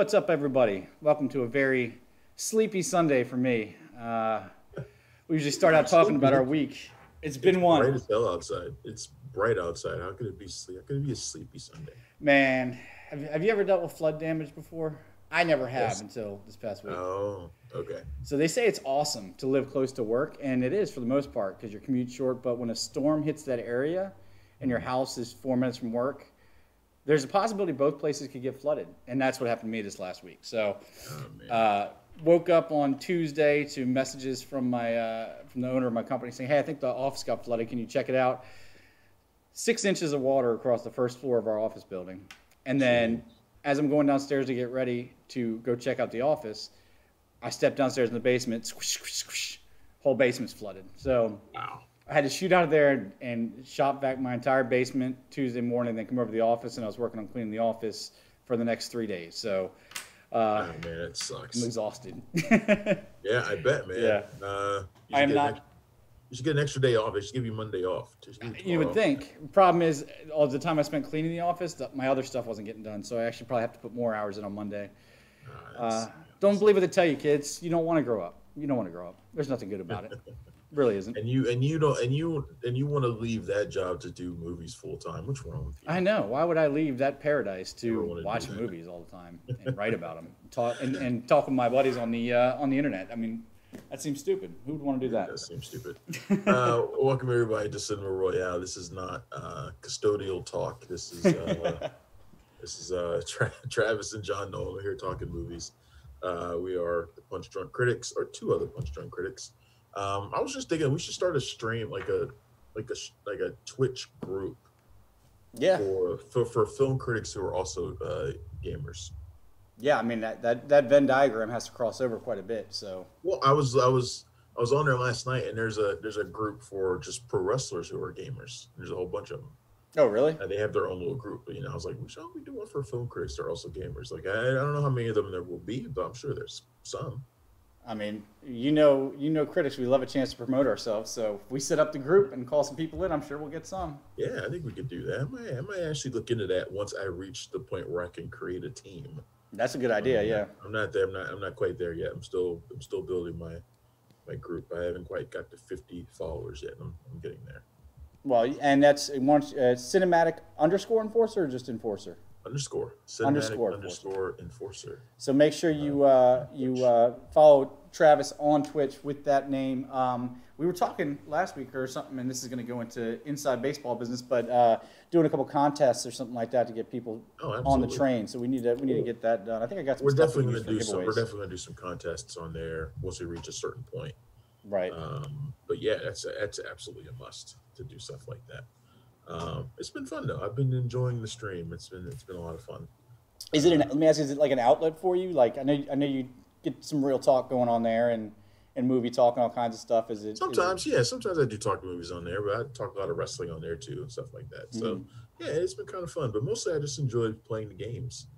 What's up, everybody? Welcome to a very sleepy Sunday for me. Uh, we usually start out talking about our week. It's been It's one. bright as hell outside. It's bright outside. How could it be sleep? How could it be a sleepy Sunday? Man, have, have you ever dealt with flood damage before? I never have Yes. until this past week. Oh, okay. So they say it's awesome to live close to work, and it is for the most part because your commute's short. But when a storm hits that area and your house is four minutes from work, there's a possibility both places could get flooded, and that's what happened to me this last week. So, Oh uh, woke up on Tuesday to messages from my uh, from the owner of my company saying, "Hey, I think the office got flooded. Can you check it out?" Six inches of water across the first floor of our office building, and then as I'm going downstairs to get ready to go check out the office, I step downstairs in the basement. Squish, squish, squish, whole basement's flooded. So wow. I had to shoot out of there and, shop back my entire basement Tuesday morning, then come over to the office, and I was working on cleaning the office for the next three days. So uh, Oh man, it sucks. I'm exhausted. Yeah, I bet, man. Yeah. Uh, I am not- you should get an extra day off. They should give you Monday off. You would think. Problem is, all the time I spent cleaning the office, the, my other stuff wasn't getting done. So I actually probably have to put more hours in on Monday. Uh, don't believe what they tell you, kids. You don't want to grow up. You don't want to grow up. There's nothing good about it. really isn't. and you and you don't and you and you want to leave that job to do movies full time. What's wrong with you? I know. Why would I leave that paradise to watch movies all the time and write about them, talk and, and talk with my buddies on the uh, on the internet? I mean, that seems stupid. Who would want to do that? That seems stupid. uh, welcome everybody to Cinema Royale. This is not uh, custodial talk. This is uh, this is uh, Tra- Travis and John Nolan here talking movies. Uh, we are the Punch Drunk Critics, or two other Punch Drunk Critics. Um, I was just thinking we should start a stream, like a like a like a Twitch group Yeah, for for, for film critics who are also uh, gamers. yeah. I mean that, that that Venn diagram has to cross over quite a bit. So Well, I was I was I was on there last night, and there's a there's a group for just pro wrestlers who are gamers. There's a whole bunch of them. oh really? and they have their own little group. But, you know, I was like, we should we do one for film critics that are also gamers. Like, I, I don't know how many of them there will be, but I'm sure there's some. I mean, you know, you know, critics. We love a chance to promote ourselves. So if we set up the group and call some people in, I'm sure we'll get some. Yeah, I think we could do that. I might, I might actually look into that once I reach the point where I can create a team. That's a good idea. Yeah. I'm not there. I'm not. I'm not quite there yet. I'm still. I'm still building my my group. I haven't quite got to 50 followers yet. I'm, I'm getting there. Well, and that's wants uh, cinematic underscore enforcer or just enforcer. Underscore. Cinematic Underscore underscore enforcer. So make sure you uh, you uh, follow Travis on Twitch with that name. Um, we were talking last week or something, and this is going to go into inside baseball business, but uh, doing a couple contests or something like that to get people Oh, on the train. So we need to we need to get that done. I think I got some We're stuff definitely going to do some. We're definitely going to do some contests on there once we reach a certain point. right. Um, but yeah, that's that's absolutely a must to do stuff like that. Um, it's been fun though. I've been enjoying the stream. It's been it's been a lot of fun. Is it? An, let me ask: you, Is it like an outlet for you? Like I know I know you get some real talk going on there and and movie talk and all kinds of stuff. Is it- Sometimes, yeah, sometimes I do talk movies on there, but I talk a lot of wrestling on there too and stuff like that. So Mhm. yeah, it's been kind of fun. But mostly, I just enjoy playing the games.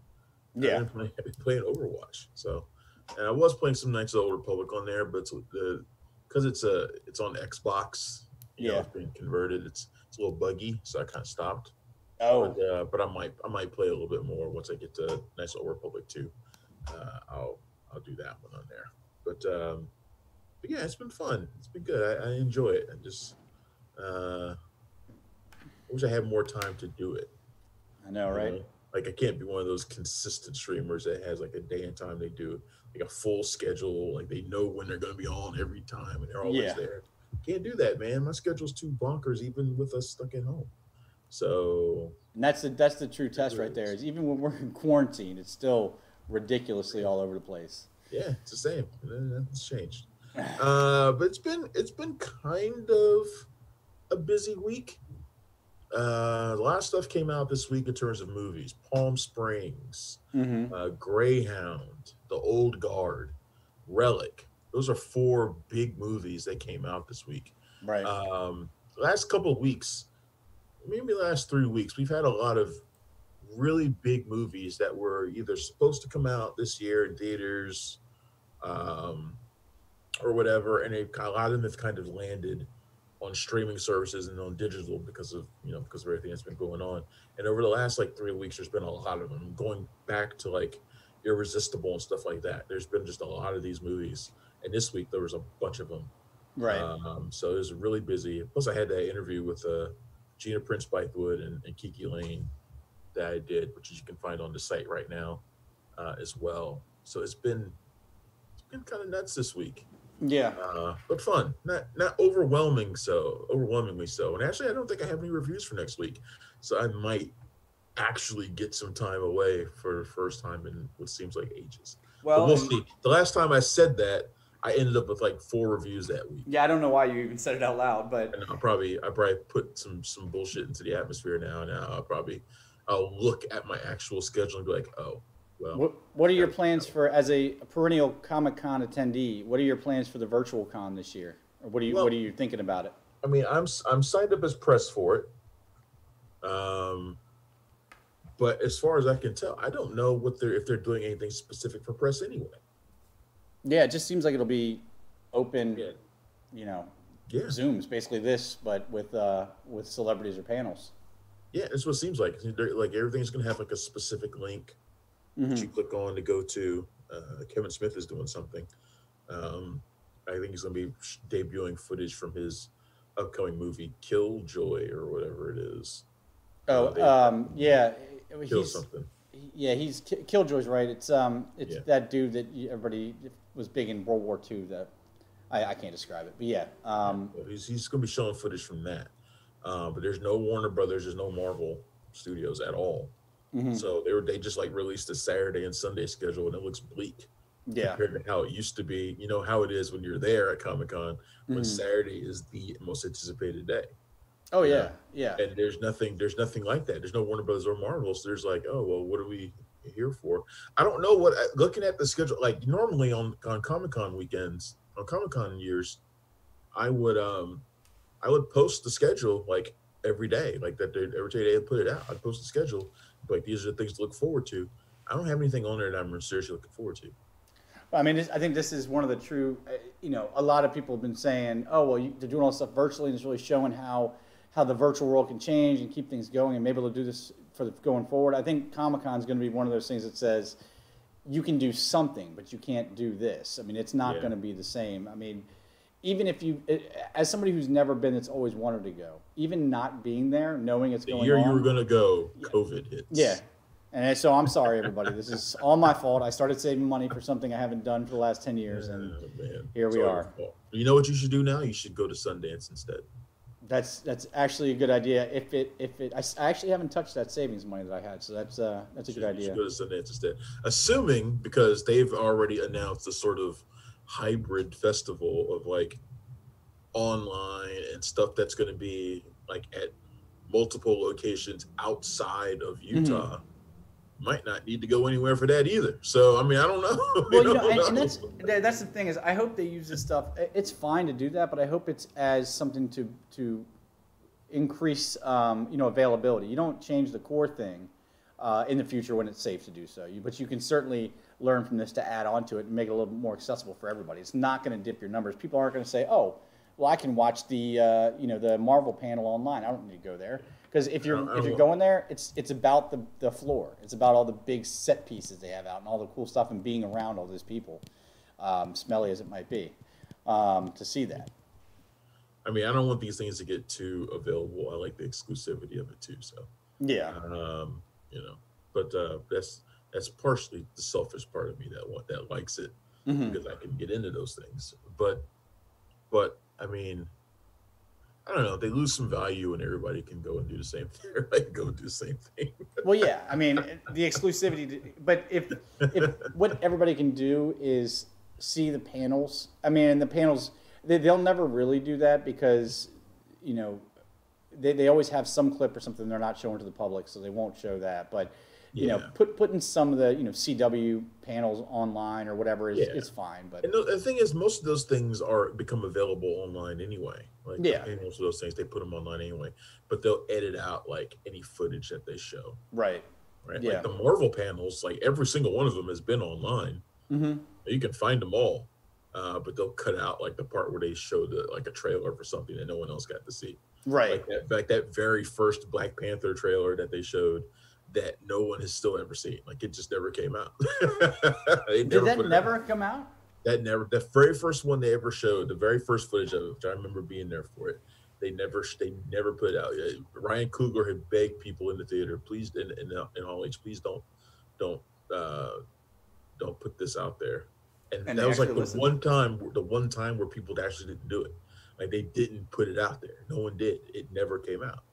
I've yeah. been playing, I've been playing Overwatch. So, and I was playing some Knights of the Old Republic on there, but the because it's a it's on Xbox. You know, Yeah. it's been converted. It's it's a little buggy, so I kind of stopped. Oh, But, uh, but I might I might play a little bit more once I get to Knights Old Republic too. Uh, I'll I'll do that one on there. But um, but yeah, it's been fun. It's been good. I, I enjoy it. I just uh, I wish I had more time to do it. I know, you right? know? Like I can't be one of those consistent streamers that has like a day and time they do like a full schedule. Like they know when they're going to be on every time and they're always Yeah. there. Can't do that, man. My schedule's too bonkers, even with us stuck at home. So And that's the that's the true test right there. is. Even when we're in quarantine, it's still ridiculously all over the place. yeah, it's the same. Nothing's changed. Uh, but it's been it's been kind of a busy week. Uh, a lot of stuff came out this week in terms of movies. Palm Springs, Mm-hmm. uh, Greyhound, The Old Guard, Relic. Those are four big movies that came out this week. Right. Um, last couple of weeks, maybe last three weeks, we've had a lot of really big movies that were either supposed to come out this year in theaters, um, or whatever, and a lot of them have kind of landed on streaming services and on digital because of you know because of everything that's been going on. And over the last like three weeks, there's been a lot of them going back to like Irresistible and stuff like that. There's been just a lot of these movies, and this week there was a bunch of them. Right. Um, so it was really busy. Plus, I had that interview with uh, Gina Prince Bythewood and, and KiKi Layne that I did, which you can find on the site right now uh, as well. So it's been it's been kind of nuts this week, yeah. uh, but fun. Not not overwhelming so overwhelmingly so. And actually, I don't think I have any reviews for next week, so I might actually get some time away for the first time in what seems like ages. Well, but we'll see. The last time I said that, I ended up with like four reviews that week. yeah, I don't know why you even said it out loud, but And I'll probably I probably put some some bullshit into the atmosphere now. Now I'll probably I'll look at my actual schedule and be like, oh, well, what what are your plans for as a perennial Comic Con attendee? What are your plans for the virtual con this year? Or what are you Well- what are you thinking about it? I mean, I'm I'm signed up as press for it. Um, but as far as I can tell, I don't know what they're if they're doing anything specific for press anyway. Yeah, it just seems like it'll be open, Yeah, you know, yeah, Zooms, basically this, but with uh with celebrities or panels. yeah. That's what it seems like. Like everything's gonna have like a specific link that you click on to go to. Uh, Kevin Smith is doing something. Um, I think he's going to be debuting footage from his upcoming movie Killjoy or whatever it is. Oh, Uh, they- um, yeah, Kill he's something. yeah he's Ki- Killjoy's right. It's um it's Yeah. that dude that everybody was big in World War II. That I, I can't describe it, but yeah, um, Well, he's he's going to be showing footage from that. Uh, but there's no Warner Brothers, there's no Marvel Studios at all. mhm, So they were they just like released a Saturday and Sunday schedule, and it looks bleak yeah, compared to how it used to be. You know how it is when you're there at Comic Con when mhm. Saturday is the most anticipated day. oh yeah, yeah, and there's nothing there's nothing like that there's no warner brothers or marvel so there's like oh well what are we here for. I don't know what looking at the schedule like normally on on comic-con weekends on comic-con years i would um i would post the schedule like every day like that every day they put it out. I'd post the schedule like these are the things to look forward to. I don't have anything on there that i'm seriously looking forward to. I mean, I think this is one of the true. uh, You know, a lot of people have been saying, "Oh, well, they're doing all this stuff virtually, and it's really showing how how the virtual world can change and keep things going, and maybe they'll do this for the, going forward." I think Comic Con is going to be one of those things that says you can do something, but you can't do this. I mean, it's not Yeah. going to be the same. I mean, even if you, it, as somebody who's never been, that's always wanted to go, even not being there, knowing it's the going year on. you were going to go covid hits Yeah. And so I'm sorry, everybody. This is all my fault. I started saving money for something I haven't done for the last 10 years. And Oh, here we It's all are. you know what you should do now you should go to sundance instead that's that's actually a good idea. If it, if it, I, actually haven't touched that savings money that I had. So that's, uh, that's a good idea. should go to Sundance instead. Assuming because they've already announced a sort of hybrid festival of like online and stuff that's going to be like at multiple locations outside of Mm-hmm. Might not need to go anywhere for that either. So I mean, I don't know. well, you know, and, and that's that's the thing is, I hope they use this stuff. It's fine to do that, but I hope it's as something to to increase, um, you know, availability. You don't change the core thing uh, in the future when it's safe to do so. You, but you can certainly learn from this to add on to it and make it a little more accessible for everybody. It's not going to dip your numbers. People aren't going to say, "Oh, well, I can watch the uh, you know the Marvel panel online. I don't need to go there." Because if you're if you're going there, it's it's about the, the floor. It's about all the big set pieces they have out and all the cool stuff and being around all these people, um, smelly as it might be, um, to see that. I mean, I don't want these things to get too available. I like the exclusivity of it too. So Yeah. um, you know, but uh, that's that's partially the selfish part of me that want that likes it. Mhm. because I can get into those things. But, but I mean, I don't know. They lose some value, and everybody can go and do the same thing. Everybody can go and do the same thing. Well, yeah. I mean, the exclusivity. But if if what everybody can do is see the panels. I mean, the panels they, they'll never really do that because you know they, they always have some clip or something they're not showing to the public, so they won't show that. But you know, Yeah. put putting some of the you know CW panels online or whatever is Yeah. is fine. But And the, thing is, most of those things are become available online anyway. Like Yeah. yeah. most of those things they put them online anyway, but they'll edit out like any footage that they show. right. Right. Yeah. Like the Marvel panels, like every single one of them has been online. Mm-hmm. You can find them all, uh, but they'll cut out like the part where they show the, like a trailer for something that no one else got to see. Right. like that, like that very first Black Panther trailer that they showed, that no one has still ever seen. Like it just never came out. Did that never out. come out? That never. The very first one they ever showed, the very first footage of it, which I remember being there for it. They never, they never put it out. Ryan Coogler had begged people in the theater, please, in in, in Hall H, please don't, don't, uh, don't put this out there. And, and that was like the listened. one time, the one time where people actually didn't do it. Like they didn't put it out there. No one did. It never came out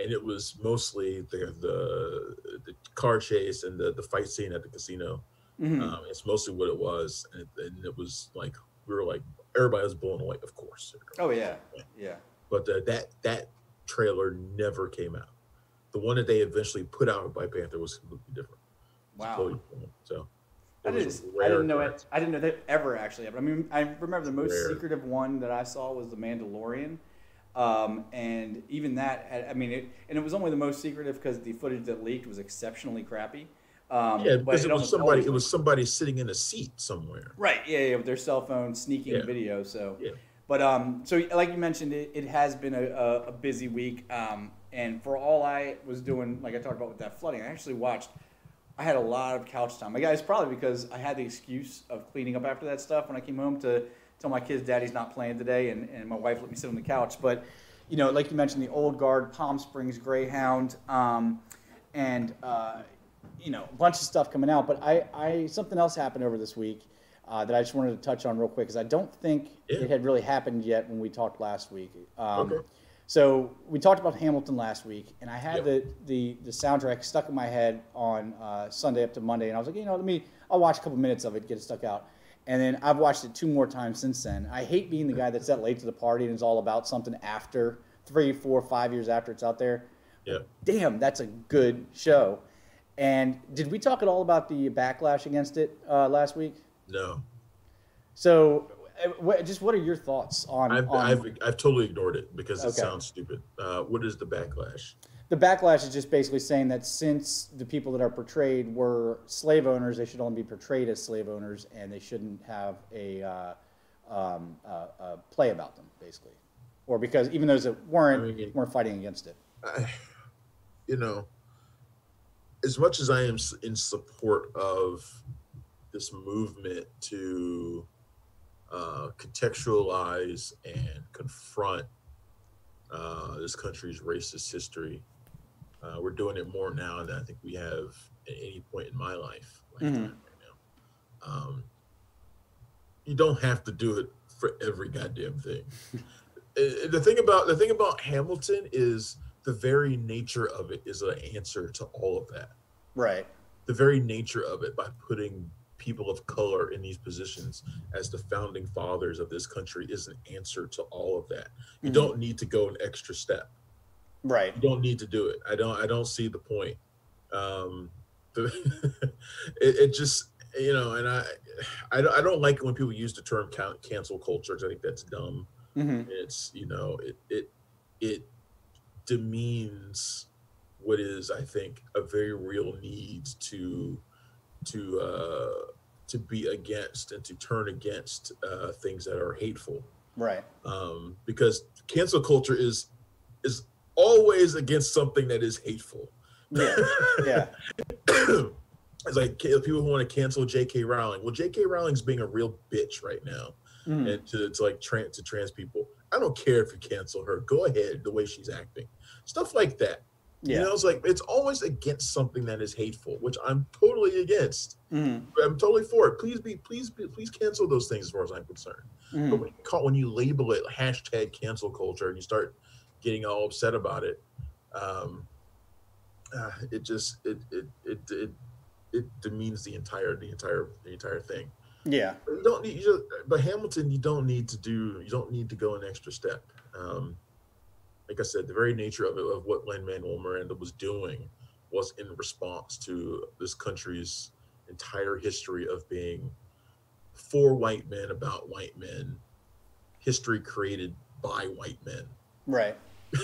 and it was mostly the the, the car chase and the, the fight scene at the casino. Mm-hmm. Um, it's mostly what it was, and, and, it was like we were like everybody was blown away, of course. Oh yeah, yeah. But uh, that that trailer never came out. The one that they eventually put out by Panther was completely different. Wow. Totally different. So. I didn't, I didn't know it. I didn't know that ever actually happened. I mean, I remember the most rare. secretive one that I saw was the Mandalorian, um, and even that, I mean, it, and it was only the most secretive because the footage that leaked was exceptionally crappy. Um, yeah, because it, it was somebody. It was somebody sitting in a seat somewhere. Right. Yeah. Yeah. With their cell phone sneaking yeah. video. So. Yeah. But um, so like you mentioned, it, it has been a, a, busy week. Um, and for all I was doing, like I talked about with that flooding, I actually watched. I had a lot of couch time. I guess probably because I had the excuse of cleaning up after that stuff when I came home to tell my kids daddy's not playing today, and, and my wife let me sit on the couch. But, you know, like you mentioned, the old guard, Palm Springs Greyhound, um, and, uh, you know, a bunch of stuff coming out. But I, I something else happened over this week uh, that I just wanted to touch on real quick because I don't think yeah. it had really happened yet when we talked last week. Um, okay. So we talked about Hamilton last week, and I had yep. the, the the soundtrack stuck in my head on uh, Sunday up to Monday, and I was like, you know, let me I'll watch a couple minutes of it, get it stuck out. And then I've watched it two more times since then. I hate being the guy that's that late to the party and it's all about something after three, four, five years after it's out there. Yeah. Damn, that's a good show. And did we talk at all about the backlash against it uh, last week? No. So, uh, just what are your thoughts on? I've, on... I've, I've totally ignored it because it okay. sounds stupid. Uh, what is the backlash? The backlash is just basically saying that since the people that are portrayed were slave owners, they should only be portrayed as slave owners, and they shouldn't have a, uh, um, uh, uh, play about them, basically, or because even those that weren't I mean, weren't fighting against it. I, you know, as much as I am in support of this movement to uh, contextualize and confront uh, this country's racist history uh, we're doing it more now than I think we have at any point in my life mm-hmm. right now. Um, you don't have to do it for every goddamn thing. the thing about the thing about Hamilton is the very nature of it is an answer to all of that. Right. The very nature of it by putting people of color in these positions as the founding fathers of this country is an answer to all of that. You mm-hmm. don't need to go an extra step. Right. You don't need to do it. I don't. I don't see the point. Um, the, it, it, just you know, and I, I don't, I don't like when people use the term cancel culture because I think that's dumb. Mm-hmm. It's you know, it it it demeans what is I think a very real need to to uh, to be against and to turn against uh, things that are hateful. Right. Um, because cancel culture is is always against something that is hateful. Yeah. Yeah. it's like people who want to cancel J.K. Rowling. Well, J.K. Rowling's being a real bitch right now, mm. and to, to like trans to trans people. I don't care if you cancel her. Go ahead, the way she's acting, stuff like that. Yeah. You know, it's like it's always against something that is hateful, which I'm totally against. Mm-hmm. I'm totally for it. Please be, please be, please cancel those things as far as I'm concerned. Mm-hmm. But when you, call, when you label it hashtag cancel culture and you start getting all upset about it. Um, uh, it just it, it it it it demeans the entire the entire the entire thing. Yeah, but you don't need. You just, but Hamilton, you don't need to do. You don't need to go an extra step. Um, like I said, the very nature of it of what Lin Manuel Miranda was doing was in response to this country's entire history of being for white men about white men, history created by white men. Right.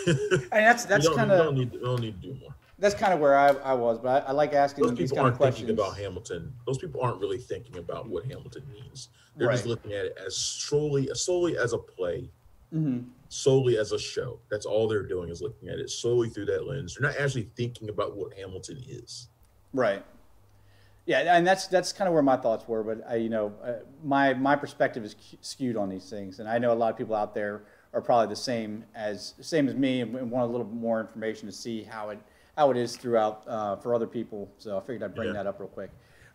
And that's that's kind of don't don't need to do more. That's kind of where I, I was, but I, I like asking those these people kind aren't of thinking about Hamilton. Those people aren't really thinking about what Hamilton means. They're right. just looking at it as solely solely as a play Mm-hmm. solely as a show. That's all they're doing is looking at it solely through that lens. They're not actually thinking about what Hamilton is. Right. Yeah, and that's that's kind of where my thoughts were. But I, you know, uh, my my perspective is skewed on these things, and I know a lot of people out there are probably the same as same as me, and and want a little bit more information to see how it how it is throughout uh, for other people. So I figured I'd bring Yeah. that up real quick.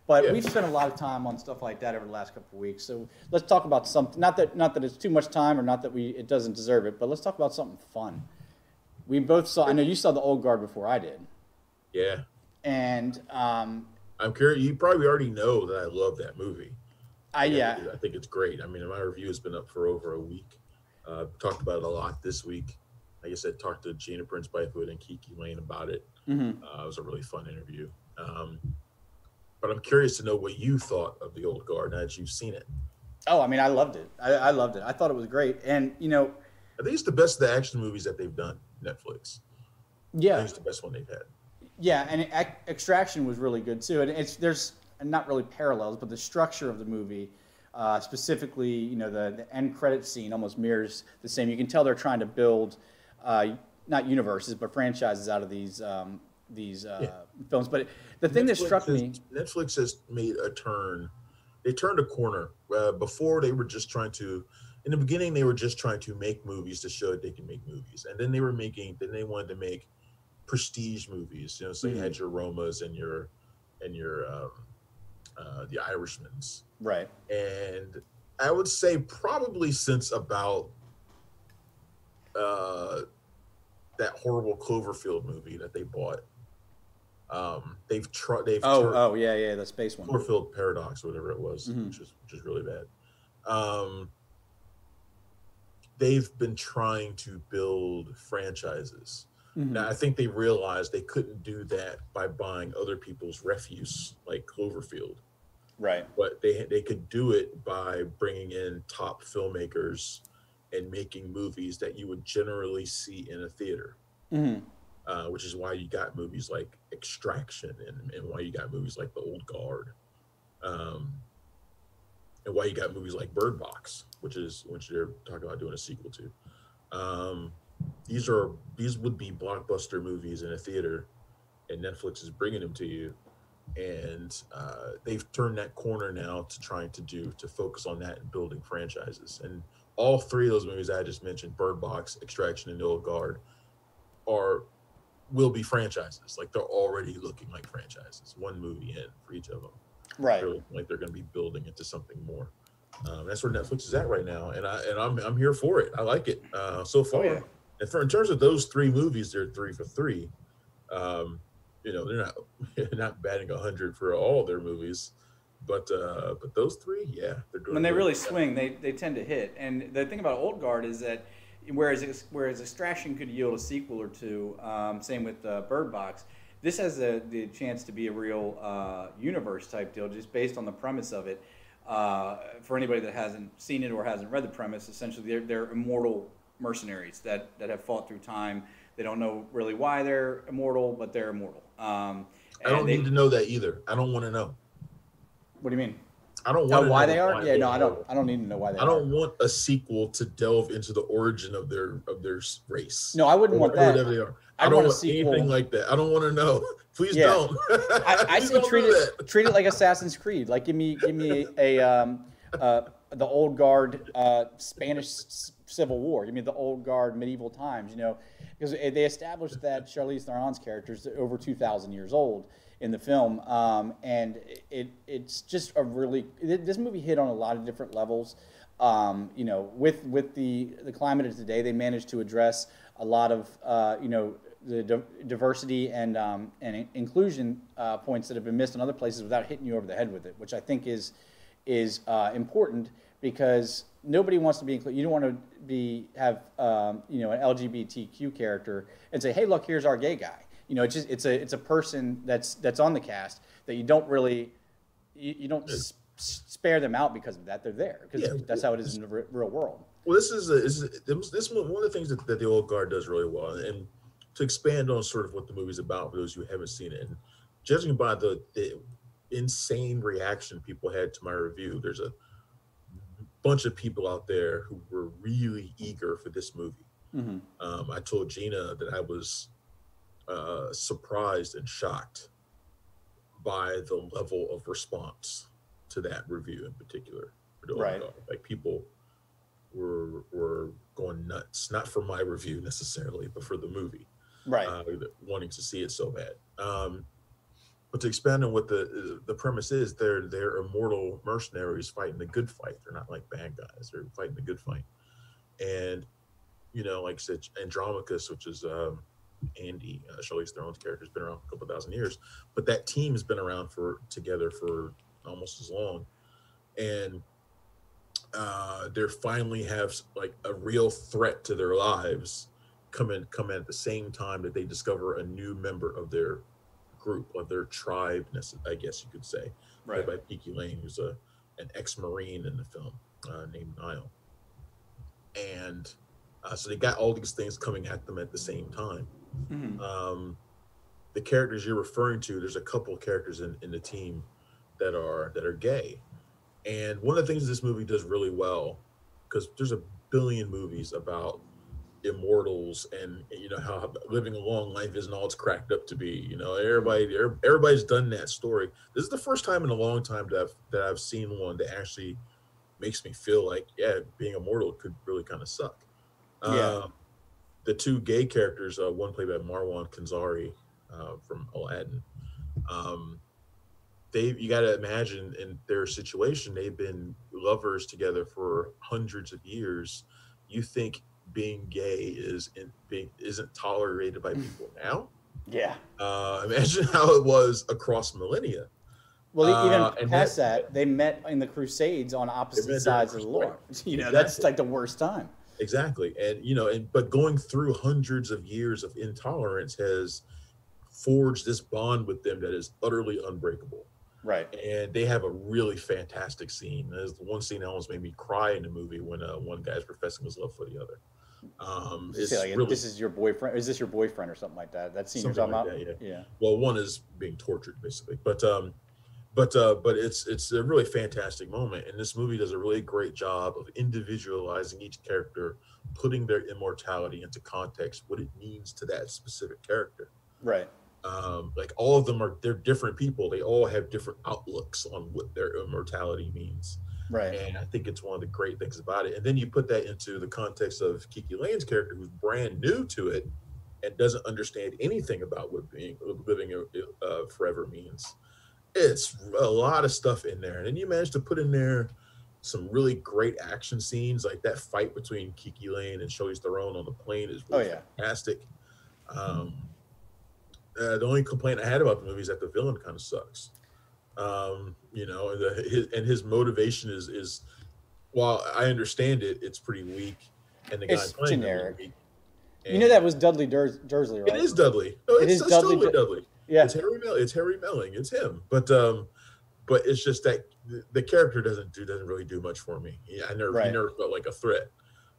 But Yeah. we've spent a lot of time on stuff like that over the last couple of weeks. So let's talk about something. Not that not that it's too much time, or not that we it doesn't deserve it, but let's talk about something fun. We both saw. I know you saw the old guard before I did, Yeah. and um, I'm curious. You probably already know that I love that movie. I yeah. I think it's great. I mean, my review has been up for over a week. Uh, talked about it a lot this week. Like I said, talked to Gina Prince Bythewood and KiKi Layne about it. mhm. Uh, it was a really fun interview. Um, but I'm curious to know what you thought of the old guard now that you've seen it. Oh, I mean, I loved it. I, I loved it. I thought it was great. And you know, I think it's the best of the action movies that they've done. Netflix. I yeah, think it's the best one they've had. yeah, and Extraction was really good too. And it's there's not really parallels, but the structure of the movie, uh, specifically, you know, the, the end credit scene almost mirrors the same. You can tell they're trying to build, uh, not universes, but franchises out of these um, these uh, Yeah. films. But the thing that struck has, me, Netflix has made a turn. They turned a corner. Uh, before they were just trying to, in the beginning, they were just trying to make movies to show that they can make movies, and then they were making. Then they wanted to make prestige movies. You know, so you Mm-hmm. had your Romas and your and your um, uh, the Irishmans, right? and I would say probably since about uh, that horrible Cloverfield movie that they bought. Um, they've tried. They've Oh, oh, yeah, yeah, the space one. Cloverfield Paradox, or whatever it was, Mhm. which is which is really bad. Um, they've been trying to build franchises. Mhm. Now, I think they realized they couldn't do that by buying other people's refuse, like Cloverfield. Right. But they they could do it by bringing in top filmmakers and making movies that you would generally see in a theater hmm uh, which is why you got movies like Extraction and, and why you got movies like The Old Guard, um, and why you got movies like Bird Box, which is which they're talking about doing a sequel to. Um, these are these would be blockbuster movies in a theater, and Netflix is bringing them to you, and uh, they've turned that corner now to trying to do to focus on that and building franchises. And all three of those movies I just mentioned, Bird Box, Extraction, and The Old Guard, are will be franchises. Like they're already looking like franchises. One movie in for each of them. Right. They're like they're going to be building into something more. Um, that's where Netflix is at right now, and I and I'm I'm here for it. I like it uh, so far. yeah. And for in terms of those three movies, they're three for three. Um, you know, they're not not batting hundred for all their movies, but uh, but those three, yeah, they're doing. when they really swing, they, they tend to hit. And the thing about Old Guard is that whereas whereas Extraction could yield a sequel or two, um, same with uh, Bird Box, this has a, the chance to be a real uh, universe type deal, just based on the premise of it. Uh, for anybody that hasn't seen it or hasn't read the premise, essentially they're, they're immortal mercenaries that, that have fought through time. They don't know really why they're immortal, but they're immortal. Um, I don't they- need to know that either. I don't want to know. What do you mean? I don't want why they are? Yeah, no, I don't. know. I don't need to know why they are. I don't want a sequel to delve into the origin of their of their race. No, I wouldn't Or want that. Whatever they are. I I, don't want want anything like that. I don't want to know. Please Yeah. don't. I, I Please say don't treat do it that. treat it like Assassin's Creed. Like give me give me a um, uh, the old guard uh, Spanish s- Civil War. Give mean the old guard medieval times. You know, because they established that Charlize Theron's character is over two thousand years old in the film, um, and it it's just a really this movie hit on a lot of different levels. Um, you know, with with the the climate of today, they managed to address a lot of uh, you know the di- diversity and um, and inclusion uh, points that have been missed in other places without hitting you over the head with it, which I think is is uh, important because nobody wants to be included. You don't want to be have um, you know an LGBTQ character and say, hey, look, here's our gay guy. You know, it's just it's a it's a person that's that's on the cast that you don't really you, you don't s- spare them out because of that. They're there because Yeah. that's how it is in the re- real world. Well, this is a, this is this this one of the things that, that the old guard does really well, and to expand on sort of what the movie's about for those who haven't seen it, and judging by the, the insane reaction people had to my review, there's a bunch of people out there who were really eager for this movie. hmm Um, I told Gina that I was uh, surprised and shocked by the level of response to that review in particular. Right. Like people were were going nuts, not for my review necessarily, but for the movie, Right. uh, wanting to see it so bad. Um, but to expand on what the the premise is, they're they're immortal mercenaries fighting the good fight. They're not like bad guys. They're fighting the good fight. And you know, like I said, Andromache, which is um, Andy, uh, Charlize Theron's character, has been around a couple thousand years, but that team has been around for together for almost as long, and uh, they finally have like a real threat to their lives come in come in at the same time that they discover a new member of their group of their tribe, I guess you could say, right. by KiKi Layne, who's a an ex-marine in the film uh, named Nile. And uh, so they got all these things coming at them at the same time. Mhm. Um, the characters you're referring to, there's a couple characters in, in the team that are that are gay, and one of the things this movie does really well, because there's a billion movies about immortals and you know how living a long life isn't all it's cracked up to be. You know, everybody er- everybody's done that story. This is the first time in a long time that I've, that I've seen one that actually makes me feel like yeah, being immortal could really kind of suck. Yeah. Um, the two gay characters, uh, one played by Marwan Kenzari uh, from Aladdin. Um, they, you got to imagine in their situation, they've been lovers together for hundreds of years. You think being gay is in, being isn't tolerated by people now? Yeah. Uh, imagine how it was across millennia. Well, Uh, even and past that- that, they met in the Crusades on opposite sides of the. Lord. You know, that's like the worst time. Exactly. And you know, and but going through hundreds of years of intolerance has forged this bond with them that is utterly unbreakable. Right. And they have a really fantastic scene. There's one scene that almost made me cry in the movie when uh, one guy's professing his love for the other. Um, it's like, really this is your boyfriend. Is this your boyfriend or something like that? That scene you're talking like about? that, yeah. well, one is being tortured basically, but um, but uh, but it's it's a really fantastic moment, and this movie does a really great job of individualizing each character, putting their immortality into context, what it means to that specific character. Right. Um, like all of them are they're different people. They all have different outlooks on what their immortality means. Right. And I think it's one of the great things about it. And then you put that into the context of KiKi Layne's character, who's brand new to it and doesn't understand anything about what being living uh, forever means. It's a lot of stuff in there. And then you manage to put in there some really great action scenes, like that fight between KiKi Layne and Charlize Theron on the plane is really Oh, yeah. fantastic. Um, uh, the only complaint I had about the movie is that the villain kind of sucks. Um, you know, and, the, his, and his motivation is is while I understand it, it's pretty weak, and the guy It's playing generic. weak. You know that was Dudley Durs- Dursley, right? it is Dudley. No, It it's, it's Dudley totally Dudley. Yeah. It's Harry Mel. It's Harry Melling. It's him. But um, but it's just that the, character doesn't do doesn't really do much for me. Yeah, I never he Right. never felt like a threat,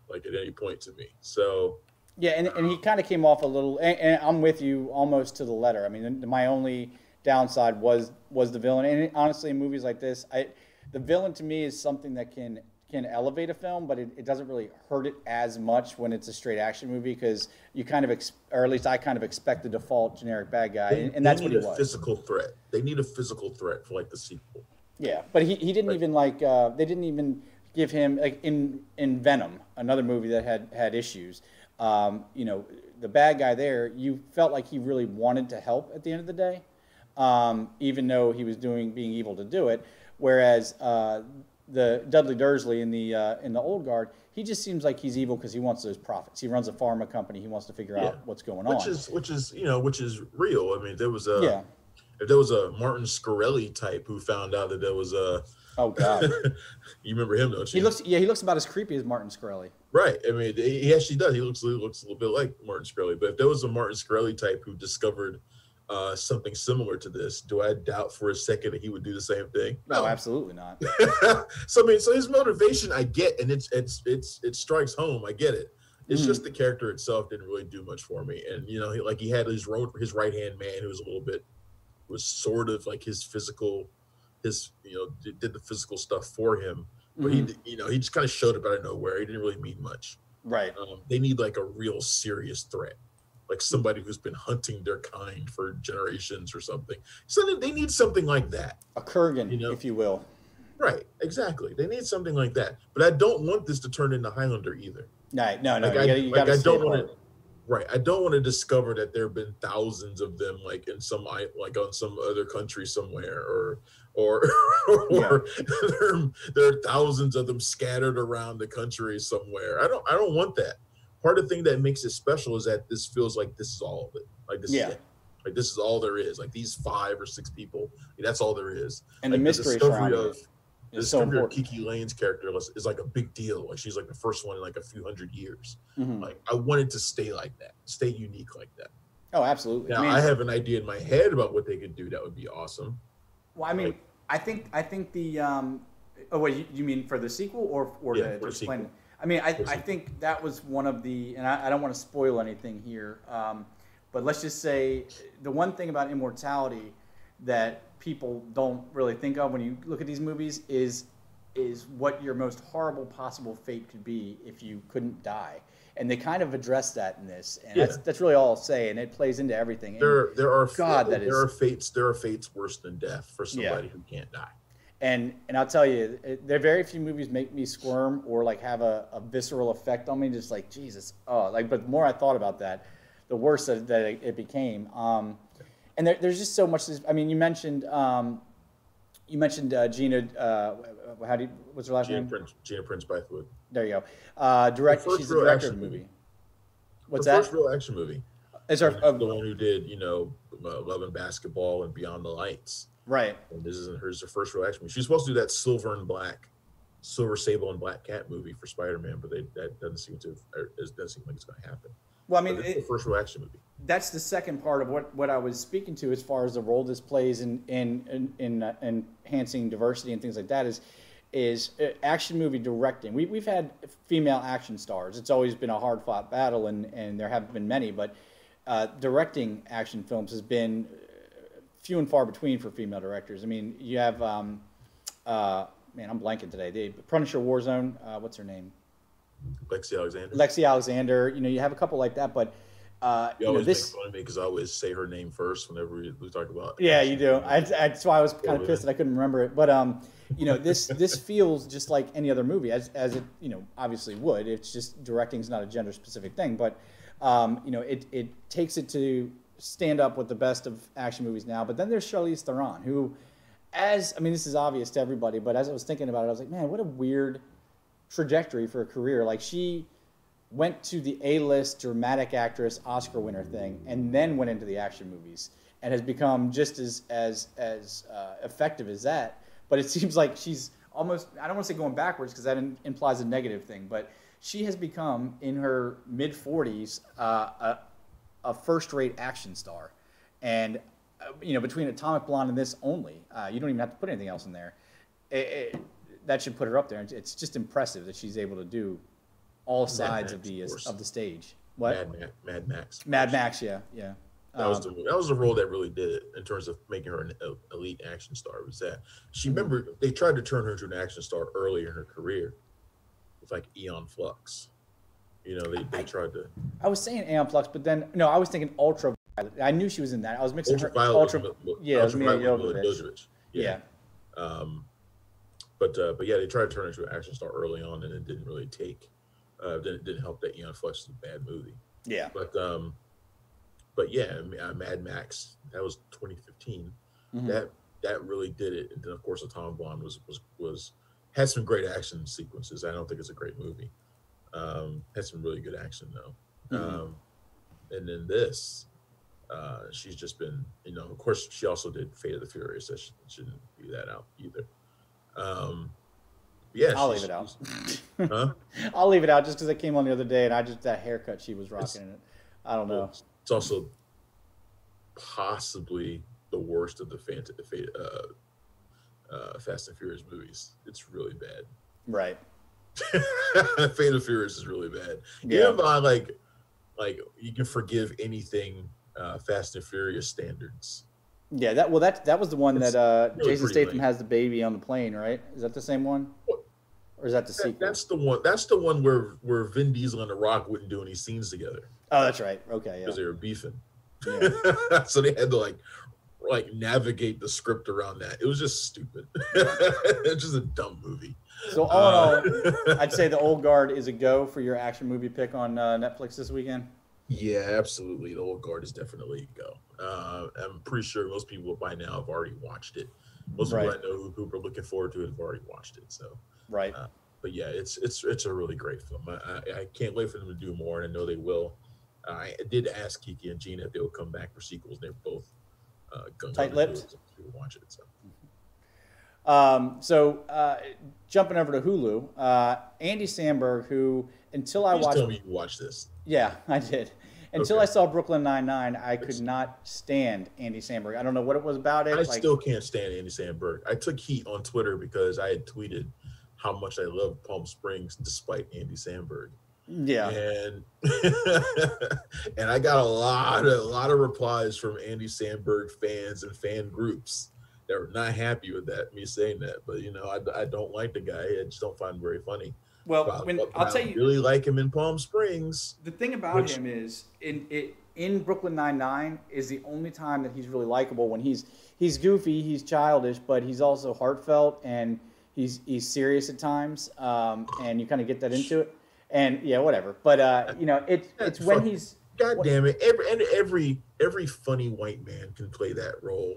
like at any point to me. So Yeah, and, and he kind of came off a little. And, and I'm with you almost to the letter. I mean, my only downside was was the villain. And honestly, in movies like this, I the villain to me is something that can can elevate a film, but it, it doesn't really hurt it as much when it's a straight action movie because you kind of, ex, or at least I kind of expect the default generic bad guy, they, and, and that's they what he a was. physical threat. They need a physical threat for like the sequel. Yeah, but he, he didn't Right. even like uh, they didn't even give him like in in Venom, another movie that had had issues. Um, you know, the bad guy there, you felt like he really wanted to help at the end of the day, um, even though he was doing being evil to do it. Whereas uh, the Dudley Dursley in the uh, in the old guard, he just seems like he's evil because he wants those profits. He runs a pharma company. He wants to figure Yeah. out what's going Which on. Which is which is you know which is real. I mean, there was a yeah. if there was a Martin Shkreli type who found out that there was a Oh God. you remember him, don't you? he looks. Yeah, he looks about as creepy as Martin Shkreli. Right. I mean, he actually does. He looks he looks a little bit like Martin Shkreli. But if there was a Martin Shkreli type who discovered uh, something similar to this, do I doubt for a second that he would do the same thing? No, absolutely not. so I mean, so his motivation, I get, and it's it's it's it strikes home. I get it. It's Mhm. just the character itself didn't really do much for me. And you know, he, like he had his road his right hand man who was a little bit was sort of like his physical, his you know did, did the physical stuff for him. but Mhm. he you know he just kind of showed up out of nowhere. He didn't really mean much. Right. Um, they need like a real serious threat, like somebody who's been hunting their kind for generations or something. So they- they need something like that. A Kurgan, You know? if you will. Right, exactly. They need something like that. But I don't want this to turn into Highlander either. Right. No, no. Like, you I- gotta, like, I don't wanna- Right. I don't want to discover that there have been thousands of them, like in some like on some other country somewhere, or or or there, there are thousands of them scattered around the country somewhere. I don't I don't want that. Part of the thing that makes it special is that this feels like this is all of it. Like this Yeah. is it. Like this is all there is. Like these five or six people, that's all there is. And like the mystery surrounding of it the is so discovery of. KiKi Layne's character is, is like a big deal. Like she's like the first one in like a few hundred years. Mhm. Like I wanted to stay like that, stay unique like that. Oh, absolutely. Now I mean, I have an idea in my head about what they could do that would be awesome. well, I mean, like- I think, I think the, um, oh, wait, you, you mean for the sequel or, or Yeah, to, for to the explain? sequel. I mean, I, I think that was one of the, and I, I don't want to spoil anything here, um, but let's just say the one thing about immortality that people don't really think of when you look at these movies is is what your most horrible possible fate could be if you couldn't die. And they kind of address that in this, and that's Yeah. that's really all I'll say, and it plays into everything. And- There, there are God, that there is- are fates. There are fates worse than death for Yeah. somebody who can't die. And and I'll tell you, it, there are very few movies make me squirm or like have a, a visceral effect on me. Just like Jesus, oh, like. But the more I thought about that, the worse that, that it, became. Um, and there, there's just so much. This, I mean, you mentioned um, you mentioned uh, Gina. Uh, how do you, what's her last Gina name? Prince, Gina Prince Bythewood. There you go. Uh, direct. She's the real director of the action movie. What's the that? first real action movie. Is her the uh, one who did, you know, uh, Love and Basketball and Beyond the Lights. Right? And this isn't hers. Her first real action movie. She's supposed to do that Silver and Black, Silver Sable and Black Cat movie for Spider Man, but they, that doesn't seem to. It doesn't seem like it's going to happen. Well, I mean, it, the first real action movie. that's the second part of what, what I was speaking to as far as the role this plays in in in, in uh, enhancing diversity and things like that is is uh, action movie directing. We we've had female action stars. It's always been a hard fought battle, and and there haven't been many, but uh, directing action films has been few and far between for female directors. I mean, you have um, uh, man, I'm blanking today. The Punisher Warzone. Uh, what's her name? Lexi Alexander. Lexi Alexander. You know, you have a couple like that, but. Uh, you you know, always this, make fun of me because I always say her name first whenever we, we talk about. Yeah, you do. I, I, that's why I was kind of pissed that I couldn't remember it. But um, you know, this this feels just like any other movie, as as it you know obviously would. It's just directing is not a gender specific thing, but um, you know, it it takes it to stand up with the best of action movies now. But then there's Charlize Theron, who, as I mean, this is obvious to everybody, but as I was thinking about it, I was like, man, what a weird trajectory for a career. Like she went to the A-list dramatic actress Oscar winner thing, and then went into the action movies, and has become just as as as uh, effective as that. But it seems like she's almost I don't want to say going backwards because that in, implies a negative thing, but she has become in her mid 40s uh, a, a first-rate action star, and uh, you know between Atomic Blonde and this only, uh, you don't even have to put anything else in there. It, it, that should put her up there. It's- It's just impressive that she's able to do all sides of the of of the stage. What? Mad, Max, Mad Max. Mad Max, yeah, yeah. That was Um, the that was the role that really did it in terms of making her an elite action star. Was that she remember they tried to turn her into an action star earlier in her career with like Aeon Flux. You know, they, they I- tried to I was saying Aeon Flux, but then no, I was thinking Ultra. I knew she was in that. I was mixing her Ultraviolet. Ultra. with- yeah, it Ultraviolet with. Jovovich. Yeah. Um, but uh, but yeah, they tried to turn her into an action star early on, and it didn't really take. Uh, didn't didn't help that Aeon Flux is a bad movie. yeah, But um, but yeah, uh, Mad Max that was 2015. Mhm. That that really did it. And then of course, Atomic Blonde was was was had some great action sequences. I don't think it's a great movie. Um, had some really good action though. Mhm. Um, and then this, uh, she's just been, you know, of course, she also did Fate of the Furious. I sh- shouldn't leave that out either. Um, yeah, I'll leave it out. Huh? I'll leave it out just because it came on the other day, and I just that haircut she was rocking in it. I don't know. It's also possibly the worst of the Fant- Fate, uh, uh, Fast and Furious movies. It's really bad. Right. Fate of Furious is really bad. Yeah. Even by like, like you can forgive anything uh, Fast and Furious standards. Yeah. That well, that that was the one It's that uh, really Jason Statham lame. has the baby on the plane, right? Is that the same one? or is that the That- sequel? that's the one. That's the one where where Vin Diesel and The Rock wouldn't do any scenes together oh, that's right. Okay, yeah, because they were beefing. yeah. so they had to like like navigate the script around that. It was just stupid. it's just a dumb movie. So all in all, I'd say the old guard is a go for your action movie pick on uh, Netflix this weekend. yeah, absolutely. The old guard is definitely a go. Uh, I'm pretty sure most people by now have already watched it. Most Right. people I know who, who are looking forward to it have already watched it. So, Right. Uh, but yeah, it's it's it's a really great film. I, I, I can't wait for them to do more, and I know they will. I did ask Kiki and Gina if they would come back for sequels. They're both uh, to Tight-lipped? it, we will watch it. So. Um, so uh, jumping over to Hulu, uh, Andy Samberg, who until I Please watched, tell me you watch this. yeah, I did. Until Okay. I saw Brooklyn Nine Nine, I could not stand Andy Samberg. I don't know what it was about it. I like, still can't stand Andy Samberg. I took heat on Twitter because I had tweeted how much I love Palm Springs despite Andy Samberg. yeah, And and I got a lot of a lot of replies from Andy Samberg fans and fan groups that were not happy with that me saying that. But you know, I, I don't like the guy. I just don't find him very funny. well, But- when, but I'll tell you, really like him in Palm Springs. the thing about Which- him is in it in Brooklyn Nine Nine is the only time that he's really likable. When he's he's goofy, he's childish, but he's also heartfelt and he's he's serious at times, um, and you kind of get that into it. And yeah, whatever. But uh, you know, it, it's when he's God damn it! Every and every every funny white man can play that role.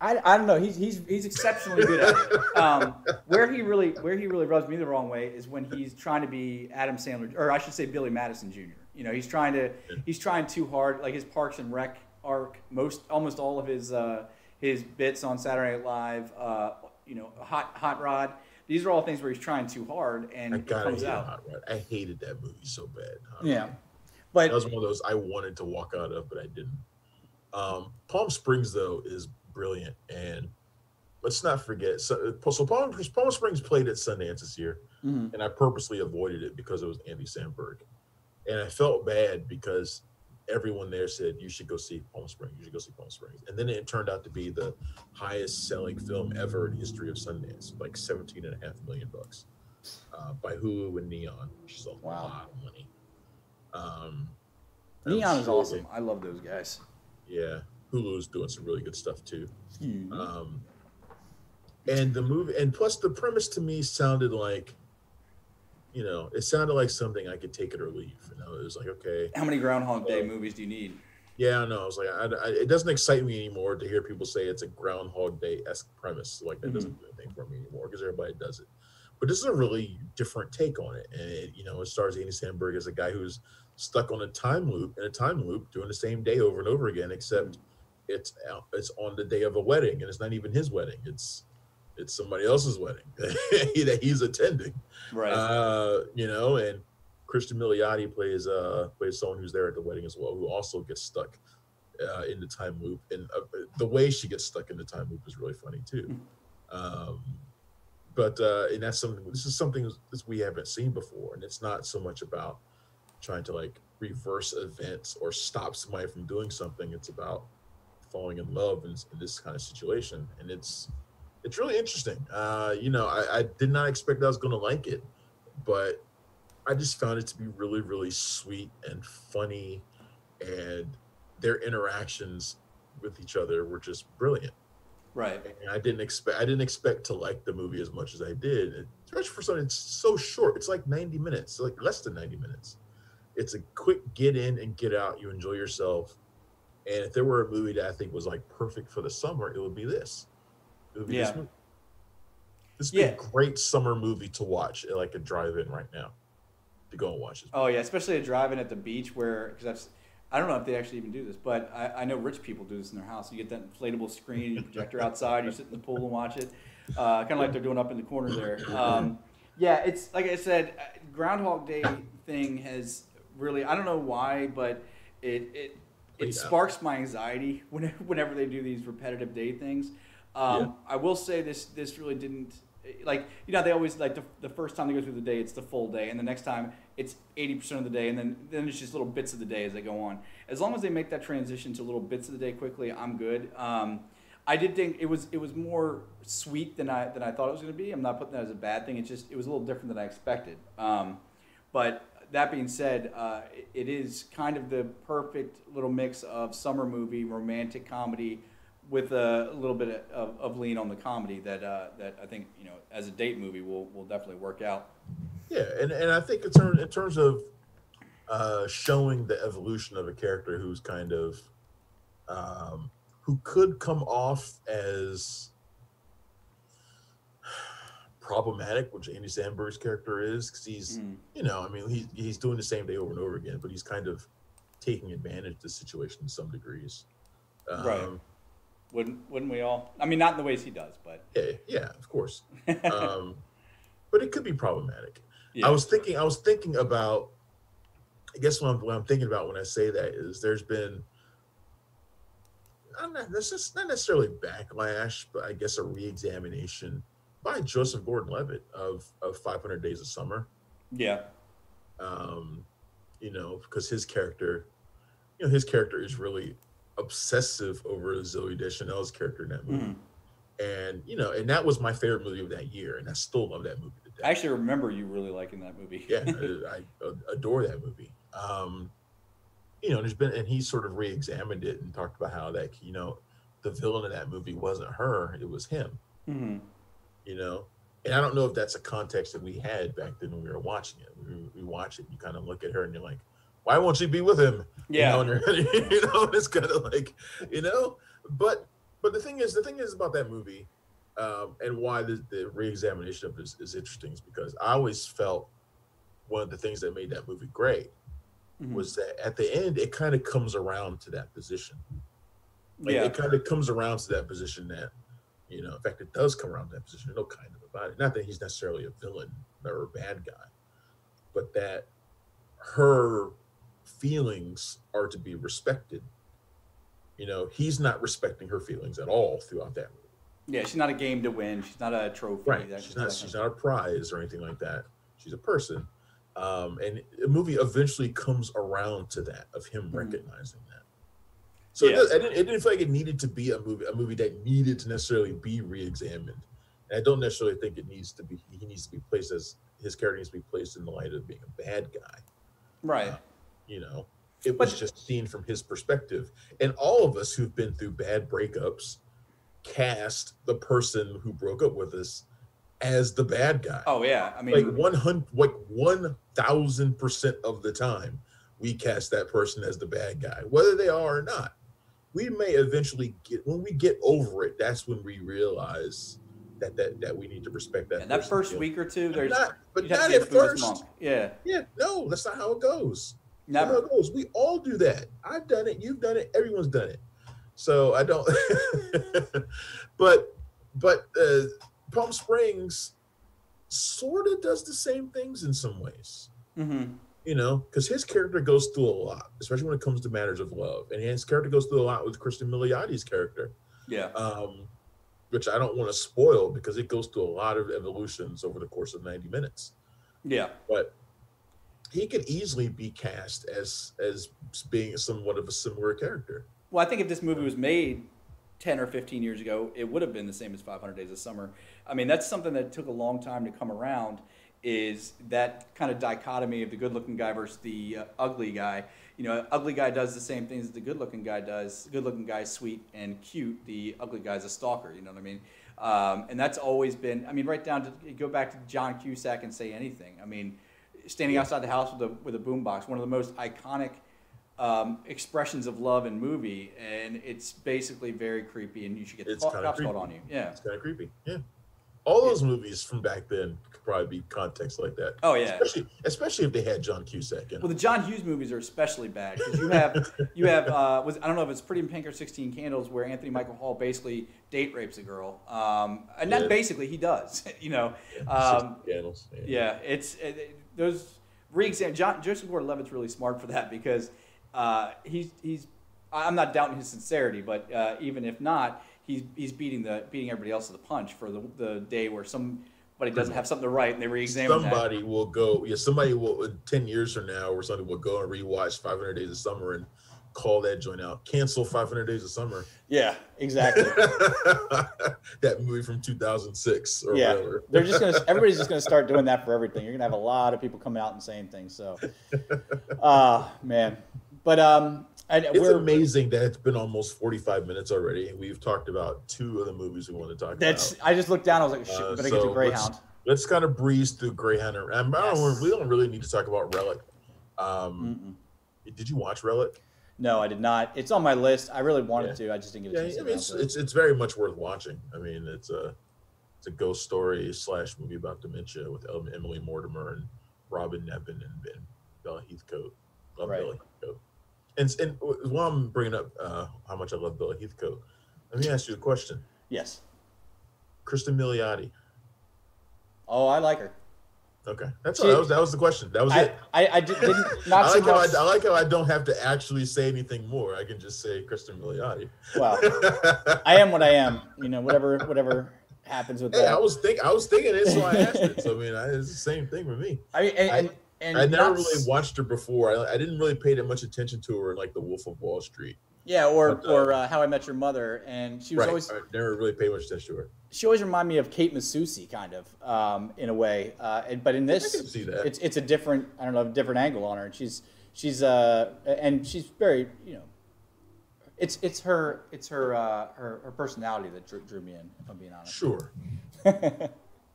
I, I don't know. He's he's he's exceptionally good at it. Um, where he really where he really rubs me the wrong way is when he's trying to be Adam Sandler, or I should say Billy Madison Jr. You know, he's trying to he's trying too hard. Like his Parks and Rec arc, most almost all of his uh, his bits on Saturday Night Live. Uh, you know, Hot Hot Rod. These are all things where he's trying too hard, and I it comes out. Hot Rod. I hated that movie so bad. Hot Yeah, Rod. but that was one of those I wanted to walk out of, but I didn't. Um, Palm Springs though is brilliant, and let's not forget. So, so Palm, Palm Springs played at Sundance this year, mhm. and I purposely avoided it because it was Andy Samberg, and I felt bad because everyone there said you should go see Palm Springs, you should go see Palm Springs, and then it turned out to be the highest selling film ever in the history of Sundance, like 17 and a half million bucks, uh, by Hulu and Neon, which is a Wow. lot of money. Um, Neon is awesome. I love those guys. yeah, Hulu's doing some really good stuff too. Huge. Um, and the movie, and plus the premise to me sounded like, you know, it sounded like something I could take it or leave. You know, it was like, okay, How many Groundhog Day uh, movies do you need? yeah, I know. I was like, I, I, it doesn't excite me anymore to hear people say it's a Groundhog Day esque premise. Like that doesn't do anything for me anymore because everybody does it. But this is a really different take on it, and it, you know, it stars Andy Samberg as a guy who's stuck on a time loop in a time loop, doing the same day over and over again, except it's it's on the day of a wedding, and it's not even his wedding. It's it's somebody else's wedding that he's attending. Right. Uh, you know, and Cristin Milioti plays uh plays someone who's there at the wedding as well, who also gets stuck uh, in the time loop, and uh, the way she gets stuck in the time loop is really funny too. Um, but uh, and that's something. This is something that we haven't seen before, and it's not so much about trying to like reverse events or stop somebody from doing something. It's about falling in love in, in this kind of situation, and it's it's really interesting. Uh, you know, I, I did not expect I was going to like it, but I just found it to be really, really sweet and funny, and their interactions with each other were just brilliant. right. And I didn't expect I didn't expect to like the movie as much as I did, especially for something that's so short. It's like ninety minutes, like less than ninety minutes. It's a quick get in and get out. You enjoy yourself. And if there were a movie that I think was like perfect for the summer, it would be this. It would be Yeah. this movie. This would Yeah. be a great summer movie to watch like a drive-in right now. To go and watch it. Oh yeah, especially a driving at the beach where because I've s- I don't know if they actually even do this, but I, I know rich people do this in their house. You get that inflatable screen, your projector outside, you sit in the pool and watch it, uh, kind of like they're doing up in the corner there. Um, yeah, it's like I said, uh, Groundhog Day thing has really I don't know why, but it it it sparks my anxiety whenever, whenever they do these repetitive day things. Um, Yeah. I will say this this really didn't like you know they always like the, the first time they go through the day it's the full day and the next time it's 80% of the day and then then it's just little bits of the day as they go on as long as they make that transition to little bits of the day quickly i'm good um, I did think it was it was more sweet than I than I thought it was going to be. I'm not putting that as a bad thing. It's just it was a little different than I expected. Um, but that being said, uh, it, is kind of the perfect little mix of summer movie, romantic comedy, with a, little bit of, of lean on the comedy that uh, that I think you know as a date movie will will definitely work out. Yeah, and, and I think in terms in terms of uh, showing the evolution of a character who's kind of um, who could come off as problematic, which Andy Samberg's character is, because he's, mm. you know, I mean, he's he's doing the same day over and over again, but he's kind of taking advantage of the situation in some degrees. Um, right. Wouldn't wouldn't we all? I mean, not in the ways he does, but yeah, yeah, of course. um, but it could be problematic. Yeah. I was thinking, I was thinking about. I guess what I'm, what I'm thinking about when I say that is there's been I'm not, that's just not necessarily backlash, but I guess a reexamination by Joseph Gordon-Levitt of of 500 Days of Summer. Yeah. Um, you know, because his character, you know, his character is really obsessive over Zooey Deschanel's character in that movie. Mm. And you know, and that was my favorite movie of that year, and I still love that movie. I actually remember you really liking that movie. yeah, I, I, adore that movie. Um, you know, there's been, and he sort of re-examined it and talked about how that, you know, the villain of that movie wasn't her, it was him. Mm-hmm. You know, and I don't know if that's a context that we had back then when we were watching it. We, we watch it, you kind of look at her and you're like, why won't she be with him? Yeah, you know, you know it's kind of like, you know, but but the thing is, the thing is about that movie, um, and why the, the re-examination of this is interesting is because I always felt one of the things that made that movie great mm-hmm. was that at the end it kind of comes around to that position. Like yeah. it kind of comes around to that position that, you know, in fact, it does come around that position. No kind of about it. Not that he's necessarily a villain or a bad guy, but that her feelings are to be respected. You know, he's not respecting her feelings at all throughout that movie. Yeah, she's not a game to win. She's not a trophy. Right. She's not. She's not a prize or anything like that. She's a person, um, and the movie eventually comes around to that of him mm-hmm. recognizing that. So yeah. it, it, didn't, it, didn't, feel like it needed to be a movie, a movie that needed to necessarily be re-examined. And I don't necessarily think it needs to be. He needs to be placed as his character needs to be placed in the light of being a bad guy. Right. Uh, you know, it was but, just seen from his perspective. And all of us who've been through bad breakups cast the person who broke up with us as the bad guy. Oh yeah, I mean, like one hundred, like one thousand percent of the time, we cast that person as the bad guy, whether they are or not. We may eventually get when we get over it. That's when we realize that that that we need to respect that. And that first week or two, there's not, but not at first. Yeah, yeah, no, that's not how it goes. Never how it goes. We all do that. I've done it. You've done it. Everyone's done it. So I don't. but but uh, Palm Springs sort of does the same things in some ways. Mm-hmm. You know, because his character goes through a lot, especially when it comes to matters of love, and his character goes through a lot with Cristin Milioti's character. Yeah. Um, which I don't want to spoil because it goes through a lot of evolutions over the course of 90 minutes. Yeah. But he could easily be cast as as being somewhat of a similar character. Well, I think if this movie was made 10 or 15 years ago, it would have been the same as 500 Days of Summer. I mean, that's something that took a long time to come around is that kind of dichotomy of the good-looking guy versus the uh, ugly guy. You know, ugly guy does the same things the good-looking guy does. Good-looking guy's sweet and cute. The ugly guy's a stalker. You know what I mean? Um, and that's always been. I mean, right down to go back to John Cusack and say anything. I mean, standing outside the house with a with a boombox, one of the most iconic um, expressions of love in movie, and it's basically very creepy, and you should get the cops called on you. Yeah, it's kind of creepy. Yeah, all those movies from back then could probably be context like that. Oh yeah, especially especially if they had John Cusack in. Well, the John Hughes movies are especially bad because you have you have uh, was I don't know if it's Pretty in Pink or Sixteen Candles where Anthony Michael Hall basically date rapes a girl, um, and yeah. basically he does. you know, um, candles. Yeah. yeah, it's it, those re-exam. John Joseph Gordon-Levitt's really smart for that because uh, he's he's I'm not doubting his sincerity, but uh, even if not, he's he's beating the beating everybody else to the punch for the the day where somebody doesn't have something to write and they re-examine. Somebody that. will go. Yeah, somebody will. Ten years from now, or somebody will go and rewatch 500 Days of Summer and call that joint out. Cancel 500 Days of Summer. Yeah, exactly. that movie from 2006 or yeah, whatever. they're just gonna. Everybody's just gonna start doing that for everything. You're gonna have a lot of people coming out and saying things. So, ah, man. But um, and It's we're amazing that it's been almost 45 minutes already, we've talked about two of the movies we want to talk that's. about. I just looked down. I was like, shit, Uh, better so get to let's- Greyhound. Let's kind of breeze through Greyhound. And I don't, we don't really need to talk about Relic. Um, Did you watch Relic? No, I did not. It's on my list. I really wanted to. I just didn't get a Yeah, chance I mean, it's, it. it's it's very much worth watching. I mean, it's a it's a ghost story slash movie about dementia with Emily Mortimer and Robin Nevin and, Ben Bella Heathcote. Love Right. Bella Heathcote. And and while I'm bringing up uh, how much I love Bella Heathcote, let me ask you a question. yes. Cristin Milioti. Oh, I like her. Okay, that's She- all. That was that was the question. That was I, it. I, I did, didn't not I like, how I, much. I like how I don't have to actually say anything more. I can just say Cristin Milioti. Well, I am what I am. You know, whatever whatever happens with Hey, that. I was think I was thinking it, so I asked it. So I mean, I, it's the same thing with me. I mean, and, and, and I never really watched her before. I, I didn't really pay that much attention to her in like The Wolf of Wall Street. Yeah, or but, uh, or uh, How I Met Your Mother, and she was Right. always I never really paid much attention to her. she always reminded me of Kate Micucci, kind of, um, in a way. Uh, and- but in I this, can see that. it's it's a different I don't know different angle on her. And she's she's uh and she's very you know. It's it's her it's her uh, her her personality that drew, drew me in. If I'm being honest. Sure.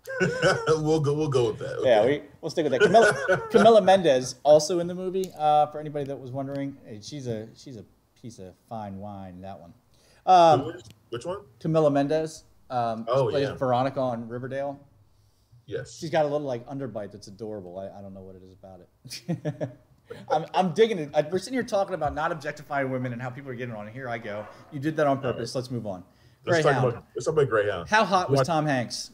we'll go. We'll go with that. Yeah, we, we'll stick with that. Camila, Camila Mendes also in the movie. Uh, for anybody that was wondering, Hey, she's a she's a piece of fine wine. That one. Um, Which- one? Camila Mendes. Um, Oh, plays yeah. Veronica on Riverdale. Yes. She's got a little like underbite that's adorable. I, I don't know what it is about it. I'm, I'm digging it. I, we're sitting here talking about not objectifying women and how people are getting on. it. Here I go. You did that on purpose. Let's move on. let's talk Greyhound. about let's talk about Greyhound. How hot was Tom Hanks?